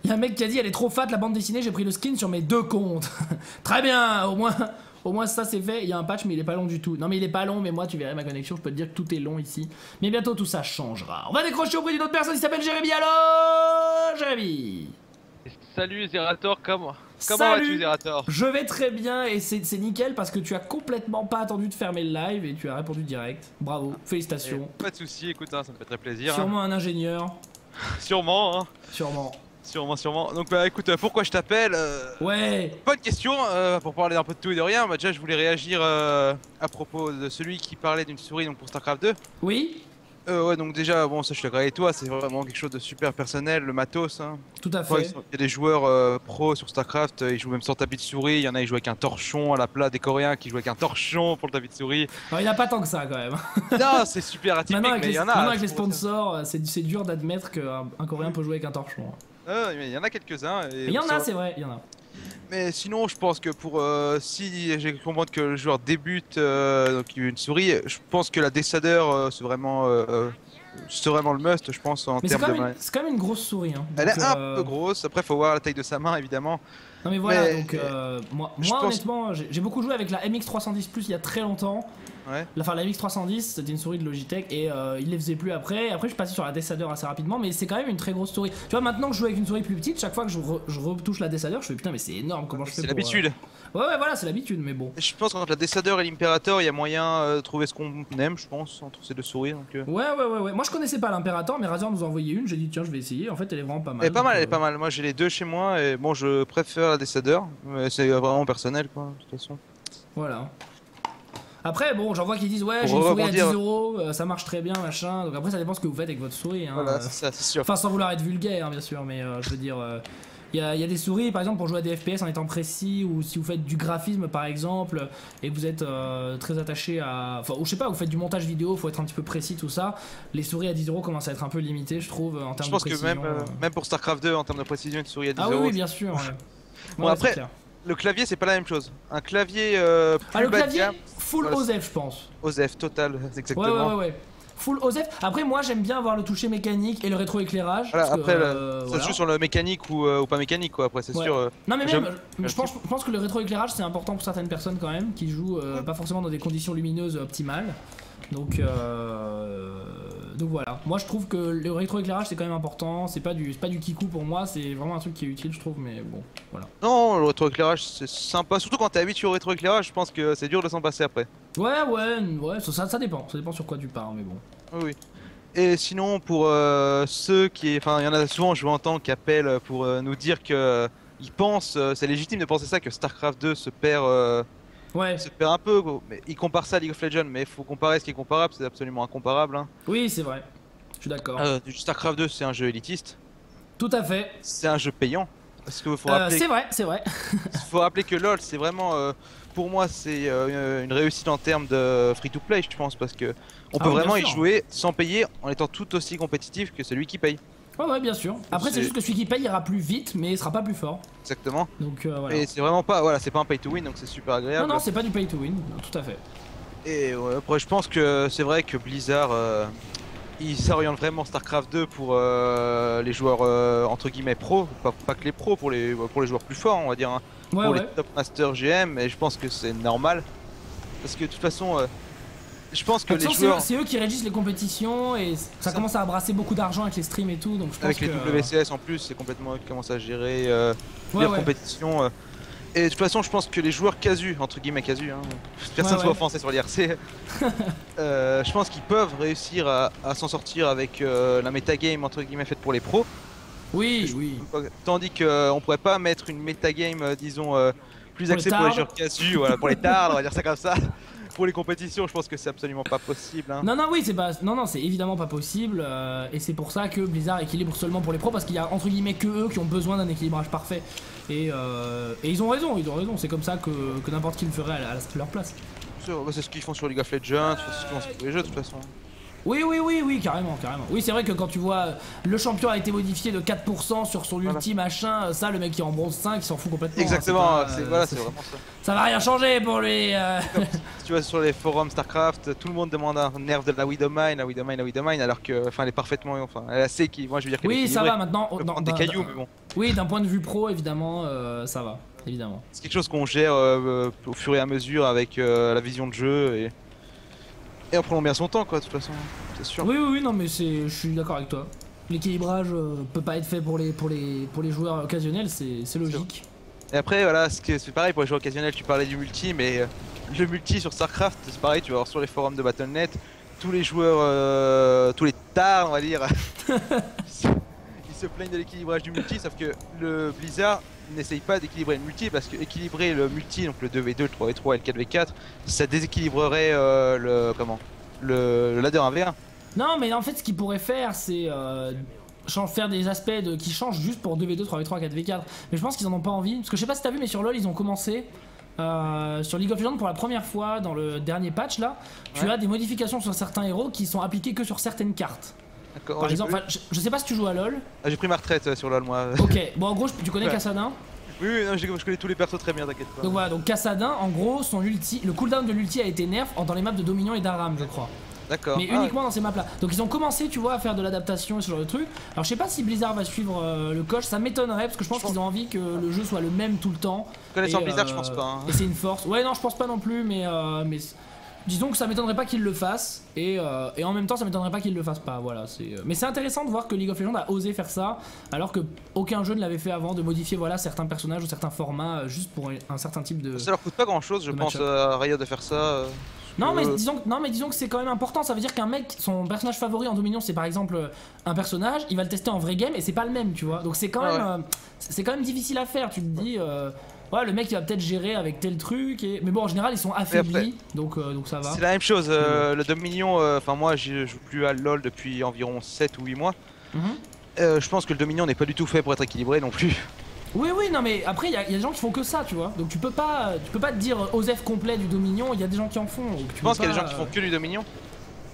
Il y a un mec qui a dit elle est trop fat la bande dessinée, j'ai pris le skin sur mes deux comptes. Très bien, au moins, au moins ça c'est fait. Il y a un patch mais il est pas long du tout. Non mais il est pas long, mais moi tu verrais ma connexion, je peux te dire que tout est long ici. Mais bientôt tout ça changera. On va décrocher auprès d'une autre personne qui s'appelle Jérémy. Allô, Jérémy. Salut Zerator, comment Comment Salut. vas-tu Zerator? Je vais très bien et c'est nickel parce que tu as complètement pas attendu de fermer le live et tu as répondu direct. Bravo, félicitations. Eh, Pas de soucis, écoute, hein, ça me fait très plaisir. hein. Sûrement un ingénieur, Sûrement, hein. sûrement. Sûrement, sûrement. Donc bah écoute, euh, pourquoi je t'appelle euh, Ouais. Bonne question, euh, pour parler d'un peu de tout et de rien, bah déjà je voulais réagir euh, à propos de celui qui parlait d'une souris donc pour StarCraft 2. Oui, Euh, ouais donc déjà, bon ça je suis d'accord avec toi, c'est vraiment quelque chose de super personnel, le matos. Hein. tout à fait. Il y a des joueurs euh, pros sur StarCraft, ils jouent même sans tapis de souris, il y en a ils jouent avec un torchon à la place des Coréens qui jouent avec un torchon pour le tapis de souris. Alors, il n'y a pas tant que ça quand même. non, c'est super atypique, mais il y en a. maintenant, avec les sponsors, c'est dur d'admettre qu'un un Coréen peut jouer avec un torchon. Ah, il y en a quelques-uns. Il y en a, c'est vrai, il y en a. Mais sinon, je pense que pour euh, si j'ai compris que le joueur débute euh, donc une souris, je pense que la Dessader euh, c'est vraiment euh, c'est vraiment le must, je pense en termes de. c'est quand même une grosse souris. Hein. Elle est un peu grosse. Après, faut voir la taille de sa main, évidemment. Non mais voilà, Mais- donc moi, honnêtement, j'ai j'ai beaucoup joué avec la MX310 Plus il y a très longtemps. Ouais. La, enfin, la MX310, c'était une souris de Logitech et euh, il les faisait plus après. Après, je suis passé sur la Dessader assez rapidement, mais c'est quand même une très grosse souris. Tu vois, maintenant que je joue avec une souris plus petite, chaque fois que je, re- je retouche la Dessader, je fais putain, mais c'est énorme comment je fais C'est l'habitude. euh, Ouais, ouais, voilà, c'est l'habitude, mais bon. Je pense qu'entre la Dessader et l'Imperator, il y a moyen euh, de trouver ce qu'on aime, je pense, entre ces deux souris. Donc, euh. Ouais, ouais, ouais, ouais. Moi, je connaissais pas l'Imperator, mais Razer nous a envoyé une. J'ai dit, tiens, je vais essayer. En fait, elle est vraiment pas mal. Elle est pas mal, elle est pas mal. Moi, j'ai les deux chez moi et bon, je préfère la Dessader, mais c'est vraiment personnel, quoi, de toute façon. Voilà. Après, bon, j'en vois qui disent ouais, j'ai une souris à 10 rebondir- euros, euh, ça marche très bien, machin. Donc après, ça dépend ce que vous faites avec votre souris. Hein. Voilà, c'est sûr. Enfin, sans vouloir être vulgaire, hein, bien sûr, mais euh, je veux dire, euh, il y, a, il y a des souris, par exemple, pour jouer à des FPS en étant précis, ou si vous faites du graphisme, par exemple, et que vous êtes très attaché à. Enfin, ou je sais pas, vous faites du montage vidéo, faut être un petit peu précis, tout ça. Les souris à 10 euros commencent à être un peu limitées, je trouve, en termes Je pense de que précision. même, même pour StarCraft 2, en termes de précision, une souris à 10 Ah oui, euros, oui, bien sûr. ouais. Bon, Ouais, après. Le clavier, c'est pas la même chose. Un clavier euh, plus Ah, le bas de clavier, gamme, full Voilà, OZEF, je pense. OZEF total, Ouais, exactement. ouais, ouais, ouais. Full OZEF. Après, moi, j'aime bien avoir le toucher mécanique et le rétroéclairage. Voilà, parce que, après, euh, ça voilà. se joue sur le mécanique ou, euh, ou pas mécanique, quoi. Après, c'est Ouais. sûr. euh, Non mais même, je, pense, je pense que le rétroéclairage c'est important pour certaines personnes quand même qui jouent pas forcément dans des conditions lumineuses optimales. Donc, euh, donc voilà. Moi je trouve que le rétroéclairage c'est quand même important. C'est pas du, c'est pas du kikou pour moi. C'est vraiment un truc qui est utile je trouve. Mais bon, voilà. Non, le rétroéclairage, c'est sympa. Surtout quand t'es habitué au rétroéclairage, je pense que c'est dur de s'en passer après. Ouais ouais ouais. Ça, ça, dépend. Ça dépend sur quoi tu pars. Mais bon. Oui. Et sinon, pour euh, ceux qui. Enfin, il y en a souvent, je entends, qui appellent pour euh, nous dire que. euh, Ils pensent, euh, c'est légitime de penser ça, que StarCraft 2 se perd, euh, Ouais. se perd un peu. gros. Mais ils comparent ça à League of Legends, mais il faut comparer ce qui est comparable, c'est absolument incomparable. Hein. Oui c'est vrai. Je suis d'accord. Euh, StarCraft 2, c'est un jeu élitiste, Tout à fait. c'est un jeu payant. Parce qu'il faut Euh, rappeler c'est vrai c'est vrai. faut rappeler que LoL, c'est vraiment, euh, pour moi, c'est euh, une réussite en termes de free-to-play, je pense, parce que on Ah peut vraiment y jouer sans payer, en étant tout aussi compétitif que celui qui paye. Ouais ouais bien sûr. Après c'est juste que celui qui paye ira plus vite mais il sera pas plus fort. Exactement. Donc euh, voilà. Et c'est vraiment pas, voilà, c'est pas un pay-to-win, donc c'est super Non agréable. non c'est pas du pay to win. Tout à fait. Et ouais, après, je pense que c'est vrai que Blizzard, euh, il s'oriente vraiment Starcraft 2 pour euh, les joueurs euh, entre guillemets pros, pas, pas que les pros, pour les, pour les joueurs plus forts, on va dire. hein. Ouais pour ouais. les top master GM et je pense que c'est normal parce que de toute façon je pense que les joueurs. C'est eux, qui régissent les compétitions et ça, commence à brasser beaucoup d'argent avec les streams et tout. Donc je pense avec les WCS en plus, c'est complètement eux qui commencent à gérer euh, les compétitions. Euh. Et de toute façon, je pense que les joueurs casus, entre guillemets casus, hein, personne ne soit offensé sur l'IRC, euh, je pense qu'ils peuvent réussir à, s'en sortir avec euh, la metagame entre guillemets faite pour les pros. Oui, oui. Tandis qu'on pourrait pas mettre une metagame, disons, plus axée pour les joueurs voilà, pour les tards, on va dire ça comme ça pour les compétitions, je pense que c'est absolument pas possible. Hein. Non, non, oui, c'est pas, non, non, c'est évidemment pas possible, euh, et c'est pour ça que Blizzard équilibre seulement pour les pros parce qu'il y a entre guillemets que eux qui ont besoin d'un équilibrage parfait. Et, euh, et, ils ont raison, ils ont raison. C'est comme ça que, que n'importe qui le ferait à, leur place. C'est ce qu'ils font sur League of Legends, c'est ce qu'ils font sur tous les jeux de toute façon. Oui, oui, oui, oui, carrément, carrément. Oui, c'est vrai que quand tu vois le champion a été modifié de 4% sur son ulti machin, ça, le mec qui est en bronze 5, il s'en fout complètement. Hein, Exactement, c'est voilà, vraiment ça. Ça va rien changer pour lui. Euh. si tu vois sur les forums StarCraft, tout le monde demande un nerf de la Widowmine, la Widowmine, la Widowmine, alors que, enfin, elle est parfaitement, enfin, elle est assez qui, moi je veux dire qu'elle Oui, ça va maintenant. Dans, des cailloux, mais bon. Oui, d'un point de vue pro, évidemment, euh, ça va, évidemment. C'est quelque chose qu'on gère euh, au fur et à mesure avec la vision de jeu et et on prolonge bien son temps quoi de toute façon, c'est sûr. Oui oui oui non mais c'est je suis d'accord avec toi. L'équilibrage euh, peut pas être fait pour les pour les pour les joueurs occasionnels, c'est logique. Et après voilà, c'est pareil pour les joueurs occasionnels, tu parlais du multi mais euh, le multi sur StarCraft, c'est pareil, tu vas voir sur les forums de Battle.net, tous les joueurs euh, tous les tards, on va dire ils se plaignent de l'équilibrage du multi sauf que le Blizzard n'essaye pas d'équilibrer le multi parce que équilibrer le multi, donc le 2v2, le 3v3 et le 4v4, ça déséquilibrerait euh, le comment le, ladder 1v1. Non, mais en fait, ce qu'il pourrait faire, c'est euh, faire des aspects de, qui changent juste pour 2v2, 3v3, 4v4. Mais je pense qu'ils en ont pas envie. Parce que je sais pas si t'as vu, mais sur LoL, ils ont commencé. Euh, sur League of Legends pour la première fois dans le dernier patch là, tu as des modifications sur certains héros qui sont appliquées que sur certaines cartes. Par exemple, je, sais pas si tu joues à LoL. Ah, j'ai pris ma retraite euh, sur LoL moi. Ok, bon en gros tu connais Cassadin Oui, oui non, je, connais tous les persos très bien, t'inquiète pas. Donc voilà, donc Cassadin, en gros, son ulti, le cooldown de l'ulti a été nerf dans les maps de Dominion et d'Aram, je crois. D'accord. Mais ah uniquement dans ces maps là. Donc ils ont commencé, tu vois, à faire de l'adaptation et ce genre de trucs. Alors je sais pas si Blizzard va suivre euh, le coach, ça m'étonnerait parce que je pense qu'ils ont envie que le jeu soit le même tout le temps. Connaissant Blizzard, je pense pas. Hein. Et c'est une force. Ouais, non, je pense pas non plus, mais. mais disons que ça m'étonnerait pas qu'il le fasse et, euh, et, en même temps ça m'étonnerait pas qu'il le fasse pas voilà c'est euh, mais c'est intéressant de voir que League of Legends a osé faire ça alors que aucun jeu ne l'avait fait avant de modifier voilà certains personnages ou certains formats euh, juste pour un certain type de ça leur coûte pas grand chose je pense à Riot de faire ça non mais, disons, non mais disons que c'est quand même important, ça veut dire qu'un mec, son personnage favori en Dominion c'est par exemple un personnage, il va le tester en vrai game et c'est pas le même tu vois. Donc c'est quand, même, c'est quand même difficile à faire, tu te dis ouais, le mec il va peut-être gérer avec tel truc. Et... Mais bon, en général, ils sont affaiblis, donc, euh, donc ça va. C'est la même chose, euh, le Dominion, euh, enfin moi je joue plus à LoL depuis environ 7 ou 8 mois. Mhm. je pense que le Dominion n'est pas du tout fait pour être équilibré non plus. Oui, oui, non, mais après, il y, a des gens qui font que ça, tu vois. Donc tu peux pas, tu peux pas te dire OZEF complet du Dominion, il y a des gens qui en font. Tu penses qu'il y a des gens qui font que du Dominion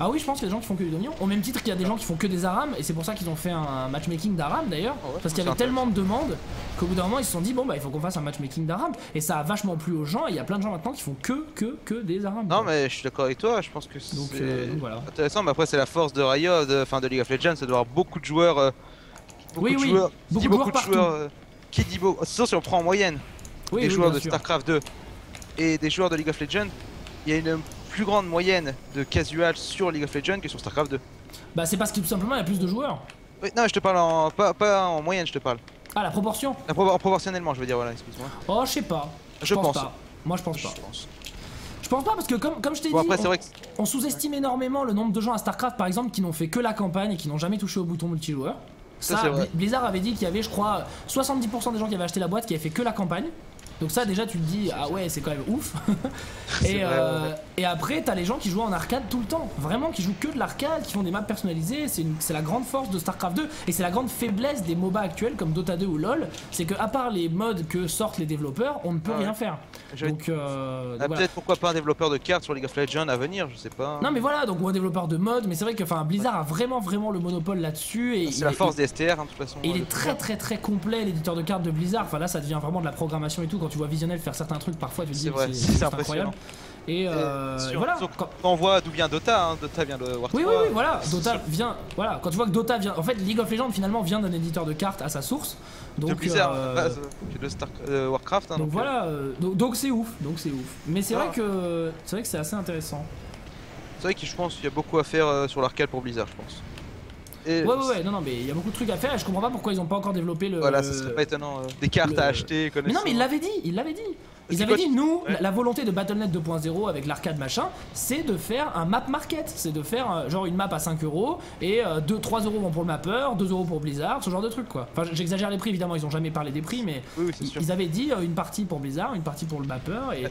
ah oui, je pense qu'il y a des gens qui font que du Dominion. Au même titre qu'il y a des gens qui font que des Aram, et c'est pour ça qu'ils ont fait un matchmaking d'Aram d'ailleurs. Ah parce qu'il y avait tellement de demandes qu'au bout d'un moment ils se sont dit bon bah il faut qu'on fasse un matchmaking d'Aram. Et ça a vachement plu aux gens, et il y a plein de gens maintenant qui font que, que, que des Aram. Non, mais je suis d'accord avec toi, je pense que c'est euh, intéressant. Mais après, c'est la force de Riot, enfin de, League of Legends, c'est d'avoir beaucoup de joueurs. Euh, beaucoup oui, de oui, joueurs, beaucoup, de joueurs, joueurs euh, qui dit beaucoup. C'est si on prend en moyenne des joueurs de StarCraft 2 et des joueurs de League of Legends, il y a une plus grande moyenne de casual sur League of Legends que sur StarCraft 2. Bah c'est parce que tout simplement il y a plus de joueurs. Oui, non, je te parle en pas, en moyenne, je te parle. Ah la proportion? La Proportionnellement, je veux dire, voilà, excuse-moi. Oh, je sais pas. Je, pense, pas. Moi, je pense pas. Je pense. pas parce que comme, comme je t'ai dit, on, sous-estime énormément le nombre de gens à StarCraft par exemple qui n'ont fait que la campagne et qui n'ont jamais touché au bouton multijoueur. Ça, ça Blizzard avait dit qu'il y avait, je crois, 70% des gens qui avaient acheté la boîte qui avaient fait que la campagne. Donc ça déjà tu te dis ah ouais c'est quand même ouf. et, euh, et après t'as les gens qui jouent en arcade tout le temps, vraiment qui jouent que de l'arcade, qui font des maps personnalisées, c'est la grande force de StarCraft 2 et c'est la grande faiblesse des MOBA actuels comme Dota 2 ou LoL, c'est que à part les modes que sortent les développeurs, on ne peut rien faire. Donc euh, ah, peut-être pourquoi pas un développeur de cartes sur League of Legends à venir, je sais pas. Non mais voilà donc ou un développeur de mode, mais c'est vrai que enfin Blizzard a vraiment vraiment le monopole là-dessus et c'est la force des STR hein, de toute façon. Et il est très très très complet l'éditeur de cartes de Blizzard. Enfin là ça devient vraiment de la programmation et tout tu vois Visionnel faire certains trucs, parfois tu te dis c'est incroyable. Et, euh, voilà. Quand on voit d'où vient Dota, hein, Dota vient de Warcraft. Oui, oui, oui, voilà. Dota vient. Voilà. Quand tu vois que Dota vient. En fait, League of Legends finalement vient d'un éditeur de cartes à sa source. Donc, Blizzard, euh, de Star, euh, Warcraft. Hein, donc, voilà. donc c'est ouf. Donc c'est ouf. Mais c'est vrai que c'est vrai que c'est assez intéressant. C'est vrai que je pense qu'il y a beaucoup à faire sur l'arcade pour Blizzard, je pense. Ouais, ouais, ouais, non, non, mais il y a beaucoup de trucs à faire et je comprends pas pourquoi ils ont pas encore développé le. Voilà, ça serait pas étonnant. des cartes à acheter, Mais non, mais il l'avait dit, il l'avait dit. Ils avaient dit, nous, la volonté de Battle.net 2.0 avec l'arcade machin, c'est de faire un map market. C'est de faire euh, genre une map à 5 euros et 2, euh, 3 euros vont pour le mapper, 2 euros pour Blizzard, ce genre de truc quoi. Enfin, j'exagère les prix évidemment, ils ont jamais parlé des prix, mais ils, avaient dit euh, une partie pour Blizzard, une partie pour le mapper et.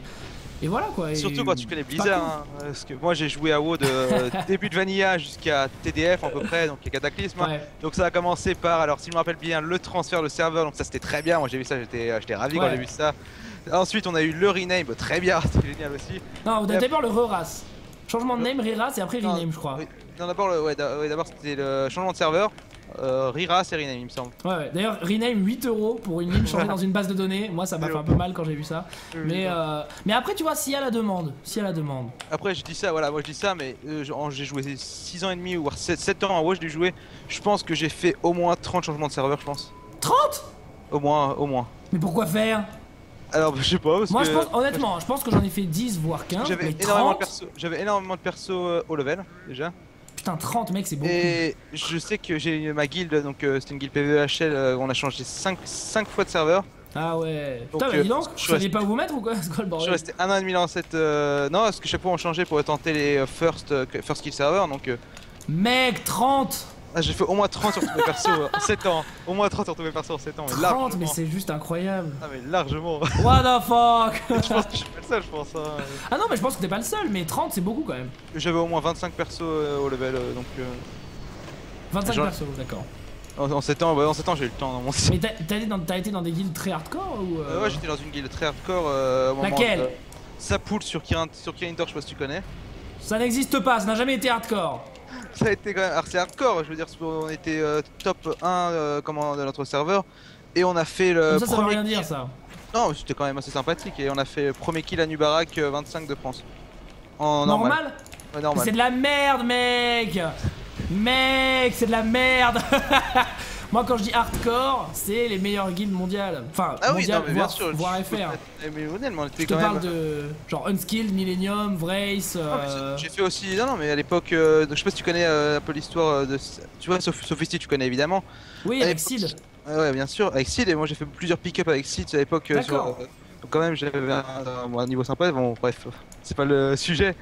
Et voilà quoi. Surtout quand tu connais Blizzard, hein, parce que moi j'ai joué à WoW de début de Vanilla jusqu'à TDF à peu près, donc les cataclysmes. Hein. Donc ça a commencé par, alors si je me rappelle bien, le transfert de serveur, donc ça c'était très bien. Moi j'ai vu ça, j'étais ravi quand j'ai vu ça. Ensuite, on a eu le rename, très bien, c'était génial aussi. Non, d'abord le re-ras. Changement de name, re-ras et après rename, je crois. Non, d'abord, ouais, d'abord c'était le changement de serveur. Euh, Riras et Rename, il me semble. Ouais, ouais. d'ailleurs, Rename 8 euros pour une ligne changée dans une base de données. Moi, ça m'a fait un peu mal quand j'ai vu ça. Mais, euh, mais après, tu vois, s'il y a la demande, s'il y a la demande. Après, je dis ça, voilà, moi je dis ça, mais euh, j'ai joué 6 ans et demi ou 7, 7 ans en WoW, j'ai joué. Je pense que j'ai fait au moins 30 changements de serveur, je pense. 30 Au moins, au moins. Mais pourquoi faire? Alors, je sais pas. Parce Moi, je pense, honnêtement, je pense que j'en ai fait 10 voire 15. J'avais énormément, énormément, de persos euh, au level déjà. Putain, 30 mec, c'est beaucoup. Et je sais que j'ai ma guild, donc euh, c'était une guild PvHL, euh, on a changé 5, 5 fois de serveur. Ah ouais. Putain, mais dis donc, je savais pas vous mettre ou quoi C'est quoi le bordel Je suis resté un an et demi dans cette. non, parce que chaque fois on changeait pour tenter les first, first kill serveurs donc. Mec, 30 ah, j'ai fait au moins 30 sur tous mes persos en 7 ans. Au moins 30 sur tous mes persos en 7 ans. 30, mais c'est juste incroyable. Ah, mais largement. What the fuck? Je pense que je suis pas le seul, je pense. Hein. Ah non, mais je pense que t'es pas le seul, mais 30 c'est beaucoup quand même. J'avais au moins 25 persos euh, au level euh, donc. 25 euh, persos, d'accord. En, 7 ans, en 7 ans j'ai eu le temps dans mon Mais t'as été dans des guildes très hardcore ou Ouais, j'étais dans une guilde très hardcore. Euh, au Laquelle? Sapoul sur Kirin, sur Kirin je sais pas si tu connais. Ça n'existe pas, ça n'a jamais été hardcore ça a été quand même assez hardcore. Je veux dire, on était euh, top 1 euh, comment, de notre serveur et on a fait le. ça, premier ça veut rien dire ça. Non, c'était quand même assez sympathique et on a fait premier kill à Nubarak 25 euh, de France. En normal. normal. C'est de la merde, mec. Mec, c'est de la merde. Moi, quand je dis hardcore, c'est les meilleures guildes mondiales. Enfin, ah mondiales, oui, voire, sûr, voire FR. Mais honnêtement, je te parle de genre Unskilled, Millennium, Vrace. Euh... J'ai fait aussi. Non, non, mais à l'époque, euh, je sais pas si tu connais euh, un peu l'histoire euh, de. Tu vois, Sophisty, tu connais évidemment. Oui, avec Sid. Ouais, bien sûr, avec Sid. Et moi, j'ai fait plusieurs pick-up avec Sid à l'époque. D'accord. Donc, quand même, j'avais un, un, niveau sympa. Bon, bref, c'est pas le sujet.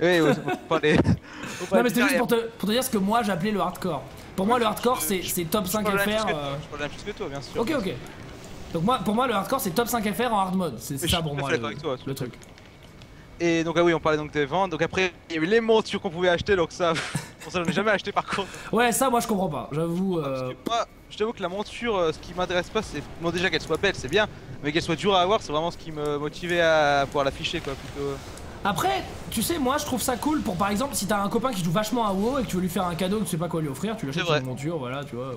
Oui, on non, mais c'était juste pour te, pour te dire ce que moi j'appelais le hardcore. Pour moi, le hardcore, c'est top 5 FR. Je parle plus que toi, bien sûr. Ok, ok. Donc, moi, pour moi, le hardcore, c'est top 5 FR en hard mode. C'est ça pour moi le, truc. Et donc, ah oui, on parlait donc des ventes. Donc, après, il y a eu les montures qu'on pouvait acheter. Donc, ça, pour ça, j'en ai jamais acheté par contre. Ouais, ça, moi, je comprends pas. J'avoue. Euh... Je t'avoue que la monture, euh, ce qui m'intéresse pas, c'est. Bon, déjà qu'elle soit belle, c'est bien. Mais qu'elle soit dure à avoir, c'est vraiment ce qui me motivait à pouvoir l'afficher, quoi. Plutôt. Après, tu sais, moi je trouve ça cool pour par exemple si t'as un copain qui joue vachement à WoW et que tu veux lui faire un cadeau que tu sais pas quoi lui offrir, tu lui achètes une monture, voilà, tu vois.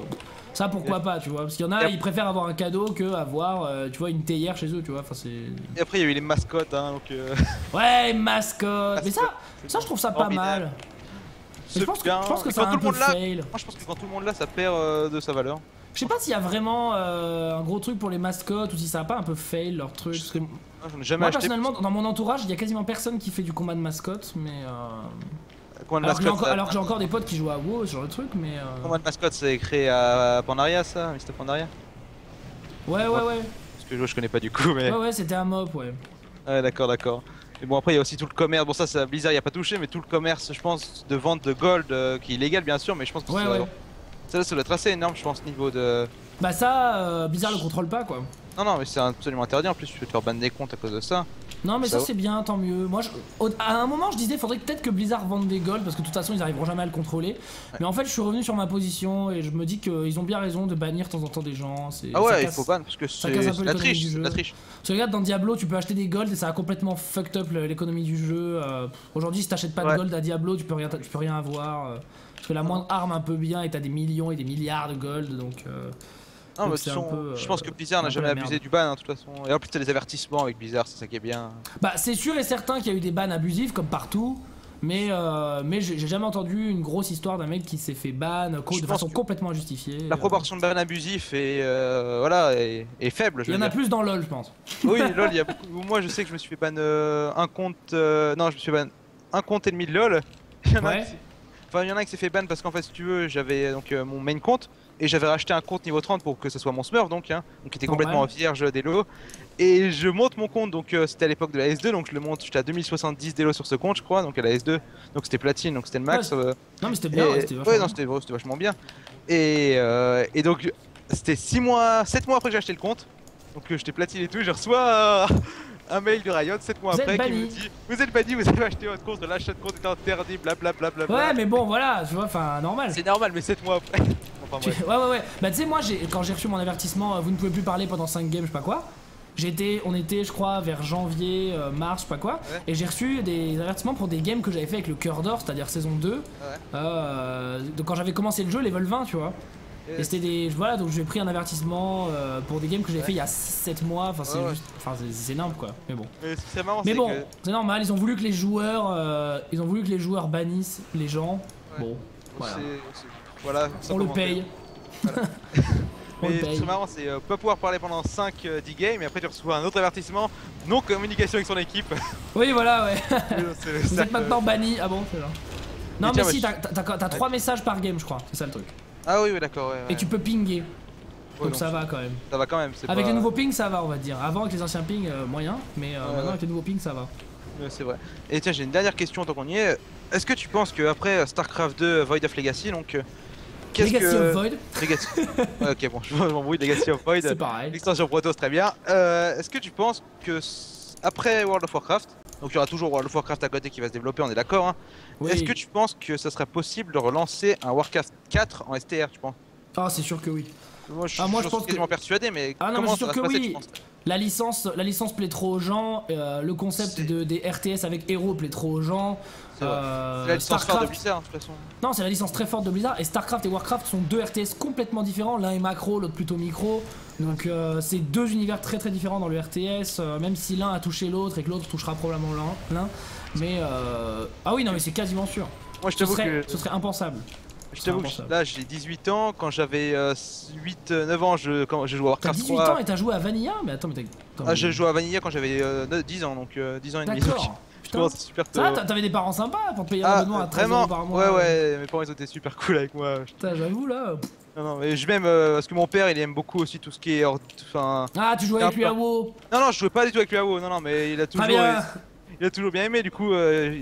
Ça pourquoi pas, tu vois. Parce qu'il y en a, ils préfèrent avoir un cadeau que avoir, euh, tu vois, une théière chez eux, tu vois. Enfin, c'est. Et après, il y a eu les mascottes, hein, donc. Euh... Ouais, mascottes. Mais ça, ça, je trouve ça pas mal. Je pense, que, je pense que ça a un peu fail. Moi, je pense que quand tout le monde l'a, ça perd euh, de sa valeur. Je sais pas s'il y a vraiment un gros truc pour les mascottes ou si ça a pas un peu fail leur truc. Parce que ah, jamais moi personnellement dans mon entourage il y a quasiment personne qui fait du combat de mascotte mais euh... alors, que j'ai encore, des potes qui jouent à WoW ce genre de truc mais euh... Combat de mascotte c'est créé à Pandaria ça, Mr Pandaria Ouais ouais ouais. Parce que je, je connais pas du coup mais. Ouais ouais c'était un mob ouais. Ouais d'accord d'accord. Mais bon après il y a aussi tout le commerce, bon ça, ça Blizzard il a pas touché mais tout le commerce je pense de vente de gold euh, qui est illégal bien sûr mais je pense que ouais, ouais. Ça, ça doit être assez énorme, je pense, niveau de. Bah, ça, euh, Blizzard le contrôle pas quoi. Non, non, mais c'est absolument interdit en plus, tu peux te faire ban des comptes à cause de ça. Non, mais ça, c'est bien, tant mieux. Moi, à un moment, je disais, faudrait peut-être que Blizzard vende des golds parce que de toute façon, ils arriveront jamais à le contrôler. Mais en fait, je suis revenu sur ma position et je me dis qu'ils ont bien raison de bannir de temps en temps des gens. Ah ouais, il faut ban parce que c'est la triche. La triche. Tu regardes dans Diablo, tu peux acheter des golds et ça a complètement fucked up l'économie du jeu. Euh, aujourd'hui, si t'achètes pas de gold à Diablo, tu peux rien, tu peux rien avoir. Euh. Parce que la moindre arme un peu bien et t'as des millions et des milliards de gold donc. Euh, non, mais je pense que Blizzard n'a jamais abusé du ban, hein, de toute façon. Et en plus, t'as des avertissements avec Blizzard, c'est ça qui est bien. Bah, c'est sûr et certain qu'il y a eu des bans abusifs, comme partout. Mais, euh, mais j'ai jamais entendu une grosse histoire d'un mec qui s'est fait ban de façon complètement injustifiée. La proportion de ban abusifs est, euh, voilà, est, faible. il y en a plus dans LoL, je pense. Oui, LoL, il y a beaucoup. Moi, je sais que je me suis fait ban un compte. non, je me suis ban un compte ennemi de LoL. Il y en a qui... Enfin, il y en a qui s'est fait ban parce qu'en fait, si tu veux, j'avais donc mon main compte et j'avais racheté un compte niveau 30 pour que ce soit mon Smurf donc, hein, donc qui était complètement vierge des lots. Et je monte mon compte, donc c'était à l'époque de la S2, donc je le monte, j'étais à 2070 d'élo sur ce compte, je crois, donc à la S2, donc c'était platine, donc c'était le max. non mais c'était bien, c'était vachement, ouais, non, c'était vachement bien. Et, et donc c'était 6 mois, 7 mois après que j'ai acheté le compte, donc j'étais platine et tout, je reçois un mail de Riot 7 mois après qui me dit Vous êtes banni, vous avez acheté votre compte, l'achat de compte est interdit, blablabla. Bla, bla, ouais, mais bon, voilà, tu vois, enfin, normal. C'est normal, mais 7 mois après. enfin, ouais, ouais, ouais. Bah, tu sais, moi, quand j'ai reçu mon avertissement, euh, vous ne pouvez plus parler pendant 5 games, je sais pas quoi. J'étais, on était, je crois, vers janvier, euh, mars, je sais pas quoi, et j'ai reçu des avertissements pour des games que j'avais fait avec le cœur d'or, c'est-à-dire saison 2. Euh, donc quand j'avais commencé le jeu, level 20, tu vois. Et c'était des. Voilà, donc j'ai pris un avertissement euh, pour des games que j'ai fait il y a 7 mois. Enfin, c'est juste. Enfin, c'est énorme quoi. Mais bon. Mais bon, c'est normal, ils ont voulu que les joueurs. Euh, ils ont voulu que les joueurs bannissent les gens. Bon, voilà. voilà On le paye. Mais c'est marrant, c'est euh, pas pouvoir parler pendant 5 10 games et après tu reçois un autre avertissement, non communication avec son équipe. Oui, voilà, ouais. Vous êtes maintenant banni. Ah bon, c'est là. Non, mais, si, t'as 3 messages par game, je crois. C'est ça le truc. Ah oui, oui d'accord. Ouais, Et tu peux pinguer. donc, ça va quand même. Ça va quand même. Avec les nouveaux pings, ça va, on va dire. Avant, avec les anciens pings, euh, moyen. Mais euh, maintenant, avec les nouveaux pings, ça va. Ouais, c'est vrai. Et tiens, j'ai une dernière question tant qu'on y est. Est-ce que tu penses qu'après euh, StarCraft 2 Void of Legacy, donc. Legacy que... of Void Legacy. ok, bon, je m'embrouille, Legacy of Void. C'est pareil. L'extension Protoss, très bien. Est-ce que tu penses que après World of Warcraft, donc il y aura toujours World of Warcraft à côté qui va se développer, on est d'accord. Hein. Est-ce que tu penses que ça serait possible de relancer un Warcraft 4 en STR, tu penses? Ah, c'est sûr que oui. Moi, je, ah, moi, je, pense quasiment persuadé, mais ah, non, comment mais sûr ça que oui. La licence, la licence plaît trop aux gens. Euh, le concept de, des RTS avec héros plaît trop aux gens. Euh, c'est la licence forte de Blizzard, de toute façon. Non, c'est la licence très forte de Blizzard. Et StarCraft et Warcraft sont deux RTS complètement différents. L'un est macro, l'autre plutôt micro. Donc, euh, c'est deux univers très très différents dans le RTS. Euh, même si l'un a touché l'autre et que l'autre touchera probablement l'un. Mais ah oui, non, mais c'est quasiment sûr. Moi, je t'avoue que ce serait impensable. Je t'avoue là j'ai 18 ans, quand j'avais 8-9 euh, ans je, quand, je jouais à Warcraft 18 ans et t'as joué à Vanilla? Mais attends mais t'as... Ah j'ai joué à Vanilla quand j'avais 10 euh, ans, donc 10 euh, ans et demi. D'accord. Putain, c'est super Ça t'avais des parents sympas pour te payer un ah, abonnement à 13 euros par mois. Ouais ouais, mes parents ils étaient super cool avec moi. Putain j'avoue là. Non non mais je m'aime parce que mon père il aime beaucoup aussi tout ce qui est enfin. Ah tu jouais avec lui à WoW Non non je jouais pas du tout avec lui à WoW non non mais il a toujours il a toujours bien aimé. Du coup, euh,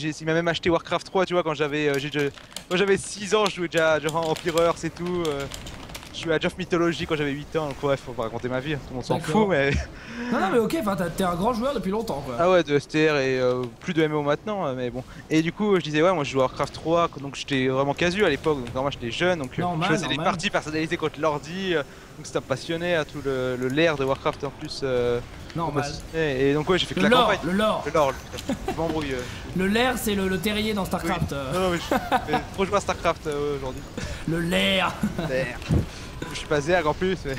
il m'a même acheté Warcraft 3, tu vois, quand j'avais euh, quand j'avais 6 ans, je jouais déjà genre en Empire c'est tout. Euh, je jouais à Geoff Mythology quand j'avais 8 ans, donc ouais, faut pas raconter ma vie, tout le monde s'en fout, mais. non, non, mais ok, enfin, t'es un grand joueur depuis longtemps, quoi. Ah ouais, de STR et plus de MMO maintenant, mais bon. Et du coup, je disais, ouais, moi je joue à Warcraft 3, donc j'étais vraiment casu à l'époque, donc moi j'étais jeune, donc je faisais des parties personnalisées contre l'ordi, donc c'était passionné à tout le, le l'air de Warcraft en plus. Normal. Et, donc ouais j'ai fait que le la lore, Le lore. Le lore, je m'embrouille. Euh. Le lair c'est le, terrier dans Starcraft. Euh. Non, non mais, je, trop jouer à Starcraft euh, aujourd'hui. Le lair. L'air. Je suis pas Zerg en plus mais...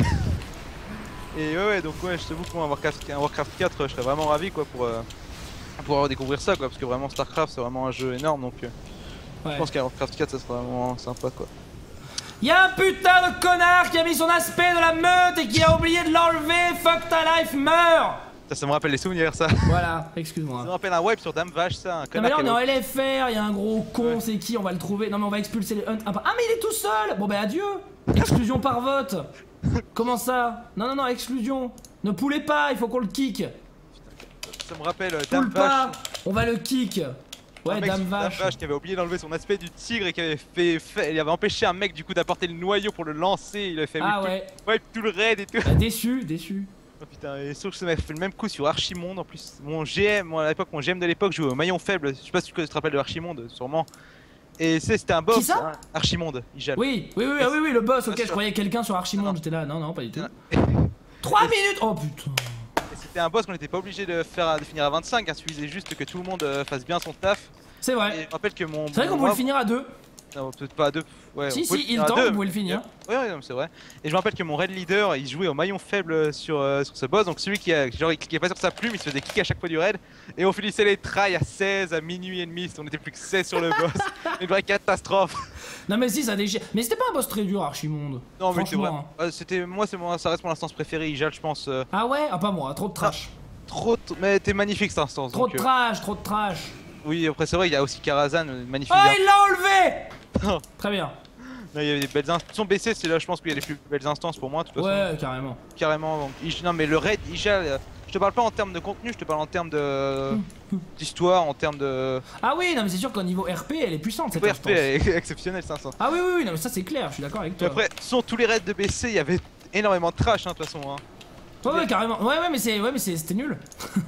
Et ouais, ouais donc ouais je t'avoue qu'un Warcraft, Warcraft 4 je serais vraiment ravi quoi pour, pour découvrir ça quoi parce que vraiment Starcraft c'est vraiment un jeu énorme donc je pense qu'un Warcraft 4 ça serait vraiment sympa quoi. Y'a un putain de connard qui a mis son aspect de la meute et qui a oublié de l'enlever. Fuck ta life, meurs ça, ça me rappelle les souvenirs, ça. Voilà, excuse-moi. Ça me rappelle un wipe sur Dame Vache, ça. Un non, mais là, on est en LFR, il y a un gros con, c'est qui On va le trouver. Non, mais on va expulser les hunt. Ah, mais il est tout seul Bon, bah, adieu Exclusion par vote Comment ça? Non, non, non, exclusion Ne poulez pas, il faut qu'on le kick Ça me rappelle euh, Dame Vache. pas On va le kick Ouais, Dame Vache. qui avait oublié d'enlever son aspect du tigre et qui avait fait, il avait empêché un mec du coup d'apporter le noyau pour le lancer. Il avait fait ah ouais. Tout, ouais, tout le raid et tout. Bah, déçu, déçu. Oh putain, et sauf que ça m'a fait le même coup sur Archimonde en plus. Mon GM, moi à l'époque, mon GM de l'époque jouait au maillon faible. Je sais pas si tu te rappelles de Archimonde, sûrement. Et c'était un boss. Qui ça Archimonde, il Oui, oui, oui, oui, oui, le boss. Ok, je croyais quelqu'un sur Archimonde. J'étais là, non, non, pas du tout. 3 minutes Oh putain C'était un boss qu'on n'était pas obligé de faire de finir à 25, il suffisait juste que tout le monde euh, fasse bien son taf. C'est vrai. je rappelle que mon. C'est vrai qu'on pouvait le finir à deux. Non, peut-être pas à deux. Ouais, si, si, il tente, vous pouvez le finir. Ouais, ouais, c'est vrai. Et je me rappelle que mon raid leader, il jouait au maillon faible sur, euh, sur ce boss. Donc celui qui a, genre, il cliquait pas sur sa plume, il se faisait kick à chaque fois du raid. Et on finissait les trails à 16, à minuit et demi. On était plus que 16 sur le boss. Une vraie catastrophe. Non, mais si, ça déchire. Mais c'était pas un boss très dur, Archimonde. Non, mais c'était vrai. Hein. c'était, moi, c'est moi, ça reste mon instance préférée, Ijal, je pense. Euh. Ah ouais? Ah, pas moi, trop de trash. trop, mais t'es magnifique cette instance. Trop de euh. trash, trop de trash. Oui, après c'est vrai, il y a aussi Karazhan, magnifique. Oh, il l'a enlevé Très bien. il y avait des belles instances. Son BC, c'est là, je pense qu'il y a les plus belles instances pour moi, de toute façon. Ouais, carrément. Carrément. Donc, non, mais le raid, Ija, euh, je te parle pas en termes de contenu, je te parle en termes de d'histoire, en termes de. Ah oui, non, mais c'est sûr qu'au niveau RP, elle est puissante cette RP, elle est exceptionnelle, 500. Ah oui, oui, oui, non, mais ça c'est clair, je suis d'accord avec toi. après, sont tous les raids de BC, il y avait énormément de trash, hein, de toute façon. Hein. Ouais, ouais, carrément. Ouais, ouais, mais c'est, ouais, mais c'était nul.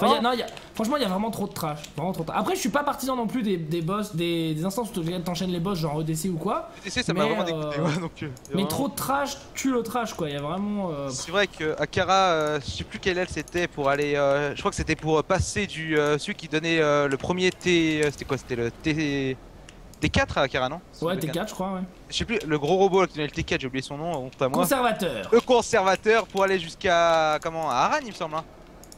enfin, non, y a... franchement, il y a vraiment trop de trash. Vraiment trop de... Après, je suis pas partisan non plus des, des boss, des, des instances où tu t'enchaînes les boss, genre EDC ou quoi. EDC, ça m'a vraiment dégoûté. Euh, ouais, donc, euh, mais trop de trash tue le trash, quoi. Il y a vraiment. Euh, c'est vrai que Akara, je sais plus quelle aile c'était pour aller. je crois que c'était pour passer du celui qui donnait le premier T. C'était quoi? C'était le T. T4 à Akara, non Ouais, T4, je crois, ouais. Je sais plus, le gros robot qui donnait le T4, j'ai oublié son nom, pas moi. Conservateur. Le conservateur pour aller jusqu'à. Comment À Aran, il me semble. Hein.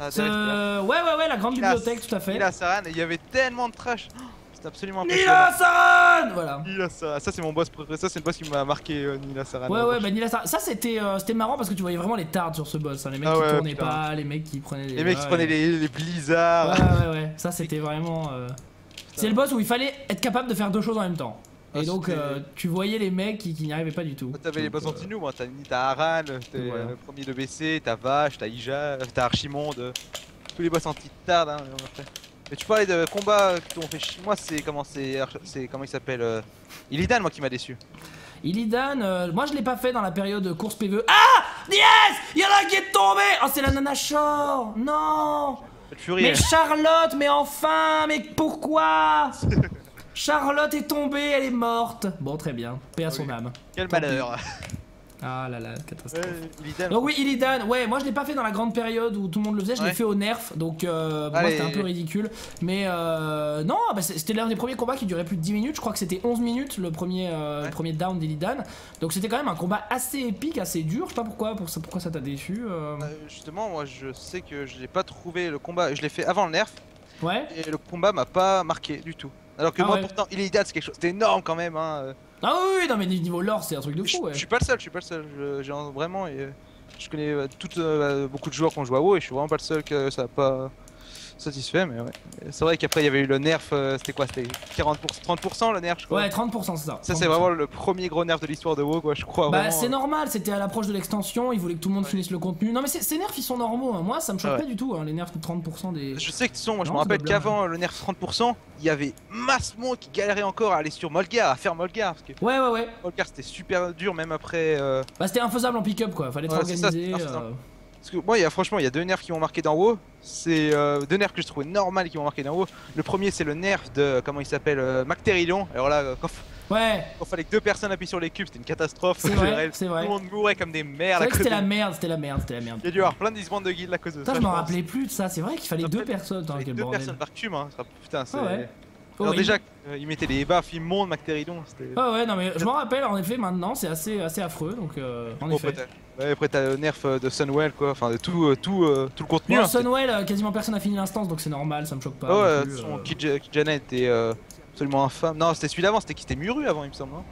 Euh, ouais, ouais, ouais, la grande bibliothèque, tout à fait. Nila Saran, il y avait tellement de trash. C'est absolument impressionnant. Nila Saran Voilà. Nila Saran, ça c'est mon boss préféré, ça c'est le boss qui m'a marqué, euh, Nila Saran. Ouais, ouais, bah Nila Saran. Ça c'était euh, c'était marrant parce que tu voyais vraiment les tards sur ce boss. Hein. Les mecs ah qui tournaient pas, les mecs qui prenaient les. Les mecs qui prenaient les, les blizzards. Ouais, ouais, ouais. Ça c'était vraiment. C'est le boss où il fallait être capable de faire deux choses en même temps. Et ah, donc, euh, tu voyais les mecs qui, n'y arrivaient pas du tout. T'avais les boss anti-nous, moi. T'as Aran, t'as le premier de BC, t'as Vache, t'as Ija, t'as Archimonde. Tous les boss anti-tard. Hein, Mais tu parlais de combats qui t'ont fait chier. Moi, c'est comment c'est. Comment il s'appelle euh... Illidan, moi, qui m'a déçu. Illidan, euh, moi je l'ai pas fait dans la période course PVE. Ah Yes Y'en a qui est tombé Oh, c'est la Nana Shore Non Mais Charlotte, mais enfin Mais pourquoi Charlotte est tombée, elle est morte. Bon, très bien. Paix à son âme. Quel malheur. Ah là là, catastrophe. donc oui, Illidan, ouais, moi je l'ai pas fait dans la grande période où tout le monde le faisait, je l'ai fait au nerf, donc euh, pour moi c'était un peu ridicule. Mais euh, non, bah, c'était l'un des premiers combats qui durait plus de 10 minutes, je crois que c'était 11 minutes le premier, euh, premier down d'Illidan. Donc c'était quand même un combat assez épique, assez dur, je sais pas pourquoi, pour ça, pourquoi ça t'a déçu. Euh. Bah, justement, moi je sais que je l'ai pas trouvé le combat, je l'ai fait avant le nerf. Ouais. Et le combat m'a pas marqué du tout. Alors que ah moi pourtant Illidan c'est quelque chose, c'était énorme quand même hein. Ah oui, non mais niveau lore c'est un truc de fou ouais. Je, suis pas le seul, je suis pas le seul, j'ai vraiment et, je connais euh, euh, beaucoup de joueurs qui ont joué à WoW et je suis vraiment pas le seul que ça a pas satisfait, mais ouais. C'est vrai qu'après il y avait eu le nerf, euh, c'était quoi C'était 40%, 30% le nerf, je crois. Ouais, 30%, c'est ça. Ça, c'est vraiment le premier gros nerf de l'histoire de WoW, quoi, je crois. Bah, c'est normal, c'était à l'approche de l'extension, ils voulaient que tout le monde finisse le contenu. Non, mais ces nerfs, ils sont normaux, hein. moi ça me choque pas du tout, hein, les nerfs de 30% des. Je sais que sont, moi je me rappelle qu'avant le nerf 30%, il y avait masse monde qui galérait encore à aller sur Molgar, à faire Molgar. Parce que ouais, ouais, ouais. Molgar c'était super dur, même après. Euh, bah, c'était infaisable en pick-up, quoi, fallait être organisé. Parce que moi, il y a, franchement, il y a deux nerfs qui m'ont marqué d'en haut. C'est euh, deux nerfs que je trouvais normal qui m'ont marqué d'en haut. Le premier, c'est le nerf de, comment il s'appelle, euh, Alors là, euh, quand, ouais. quand fallait que deux personnes appuient sur les cubes, c'était une catastrophe. C'est vrai, c'est vrai. Tout le monde mourait comme des merdes. C'était la merde, c'était la merde, c'était la merde. Il y a dû y avoir plein de disbandes de guildes à cause de ça. je m'en rappelais plus de ça. C'est vrai qu'il fallait deux personnes. Dans deux personnes par cube, hein. Putain, c'est. Ah alors déjà, euh, il mettait des baffes immondes, Mactéridon. Ah ouais, non mais je m'en rappelle, en effet, maintenant, c'est assez, assez affreux, donc euh, en effet. Ouais, après t'as le nerf euh, de Sunwell, quoi, enfin de tout, tout, tout le contenu. Bon, hein, Sunwell, quasiment personne a fini l'instance, donc c'est normal, ça me choque pas. Ah ouais, son Kijana était absolument infâme. Non, c'était celui d'avant, c'était qui? C'était Muru avant, il me semble. Hein.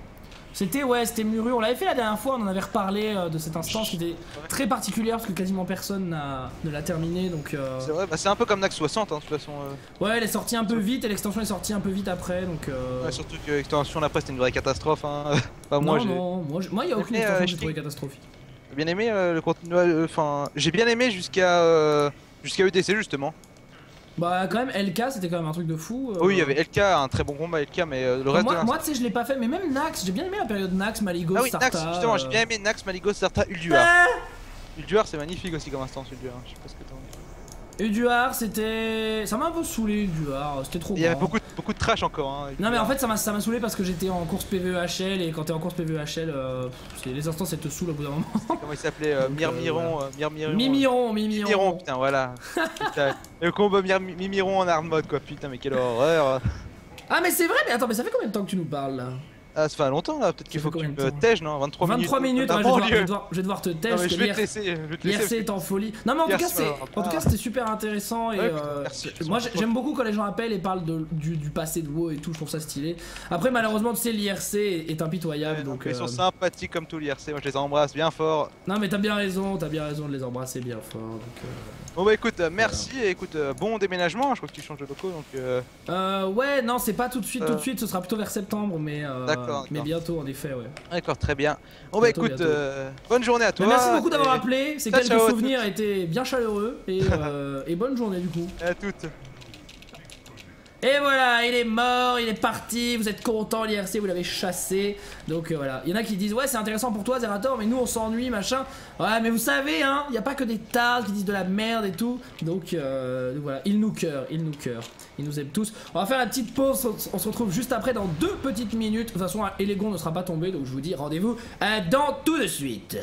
C'était ouais, c'était Muru. On l'avait fait la dernière fois, on en avait reparlé euh, de cette instance qui était très particulière parce que quasiment personne ne l'a terminé. Donc euh, c'est vrai, bah, c'est un peu comme Nax 60 hein, de toute façon. Euh. Ouais, elle est sortie un peu vite et l'extension est sortie un peu vite après. Donc ouais, surtout que l'extension après c'était une vraie catastrophe. Hein. moi, non, non, moi il y a aucune extension que j'ai trouvé catastrophique. J'ai bien aimé le contenu. Enfin, j'ai bien aimé jusqu'à jusqu'à ETC justement. Bah quand même LK c'était quand même un truc de fou. Euh. Oui il y avait LK, un très bon combat LK mais euh, le reste Moi, moi tu sais je l'ai pas fait mais même Nax, j'ai bien aimé la période Nax, Maligos, ah oui, Nax, justement j'ai bien aimé Nax, Maligos, Sarta, Ulduar. Ulduar c'est magnifique aussi comme instance Ulduar, je sais pas ce que t'en Uduar, c'était. Ça m'a un peu saoulé, Uduar, c'était trop Il y avait beaucoup de, beaucoup de trash encore. Hein, non, mais en fait, ça m'a saoulé parce que j'étais en course PVEHL et quand t'es en course PVEHL, euh, les instances elles te saoulent au bout d'un moment. Comment il s'appelait euh, Mirmiron, euh, Mimiron, Mimiron. Mimiron, putain, voilà. putain, le combo Mimiron en hard mode, quoi, putain, mais quelle horreur. Ah, mais c'est vrai, mais attends, mais ça fait combien de temps que tu nous parles là? Ah, ça fait longtemps là, peut-être qu'il faut que tu me tèges, non? 23 minutes. 23 minutes, je, vais devoir, je, vais devoir, te tège. je vais te laisser. L'IRC est en folie. Non, mais en tout cas, c'était super intéressant. Et euh, moi, j'aime beaucoup quand les gens appellent et parlent de, du, du, passé de WoW et tout, je trouve ça stylé. Après, malheureusement, tu sais, l'IRC est impitoyable. donc, ils sont euh, sympathiques comme tout l'IRC, moi je les embrasse bien fort. Non, mais t'as bien raison, t'as bien raison de les embrasser bien fort. Donc, euh, Bon bah écoute, merci et écoute, bon déménagement, je crois que tu changes de locaux donc... Euh, ouais, non, c'est pas tout de suite, tout de suite, ce sera plutôt vers septembre, mais... d'accord. Mais bientôt, en effet, ouais. D'accord, très bien. Bon bah écoute, bonne journée à toi. merci beaucoup d'avoir appelé, ces quelques souvenirs étaient bien chaleureux, et, et bonne journée du coup. À toutes. Et voilà, il est mort, il est parti, vous êtes content, l'IRC, vous l'avez chassé. Donc euh, voilà, il y en a qui disent ouais c'est intéressant pour toi Zerator, mais nous on s'ennuie, machin. Ouais mais vous savez hein, il n'y a pas que des tas qui disent de la merde et tout. Donc euh, voilà, il nous cœur, il nous cœur, il nous aime tous. On va faire la petite pause, on se retrouve juste après dans deux petites minutes. De toute façon, Elegon ne sera pas tombé, donc je vous dis rendez-vous euh, dans tout de suite.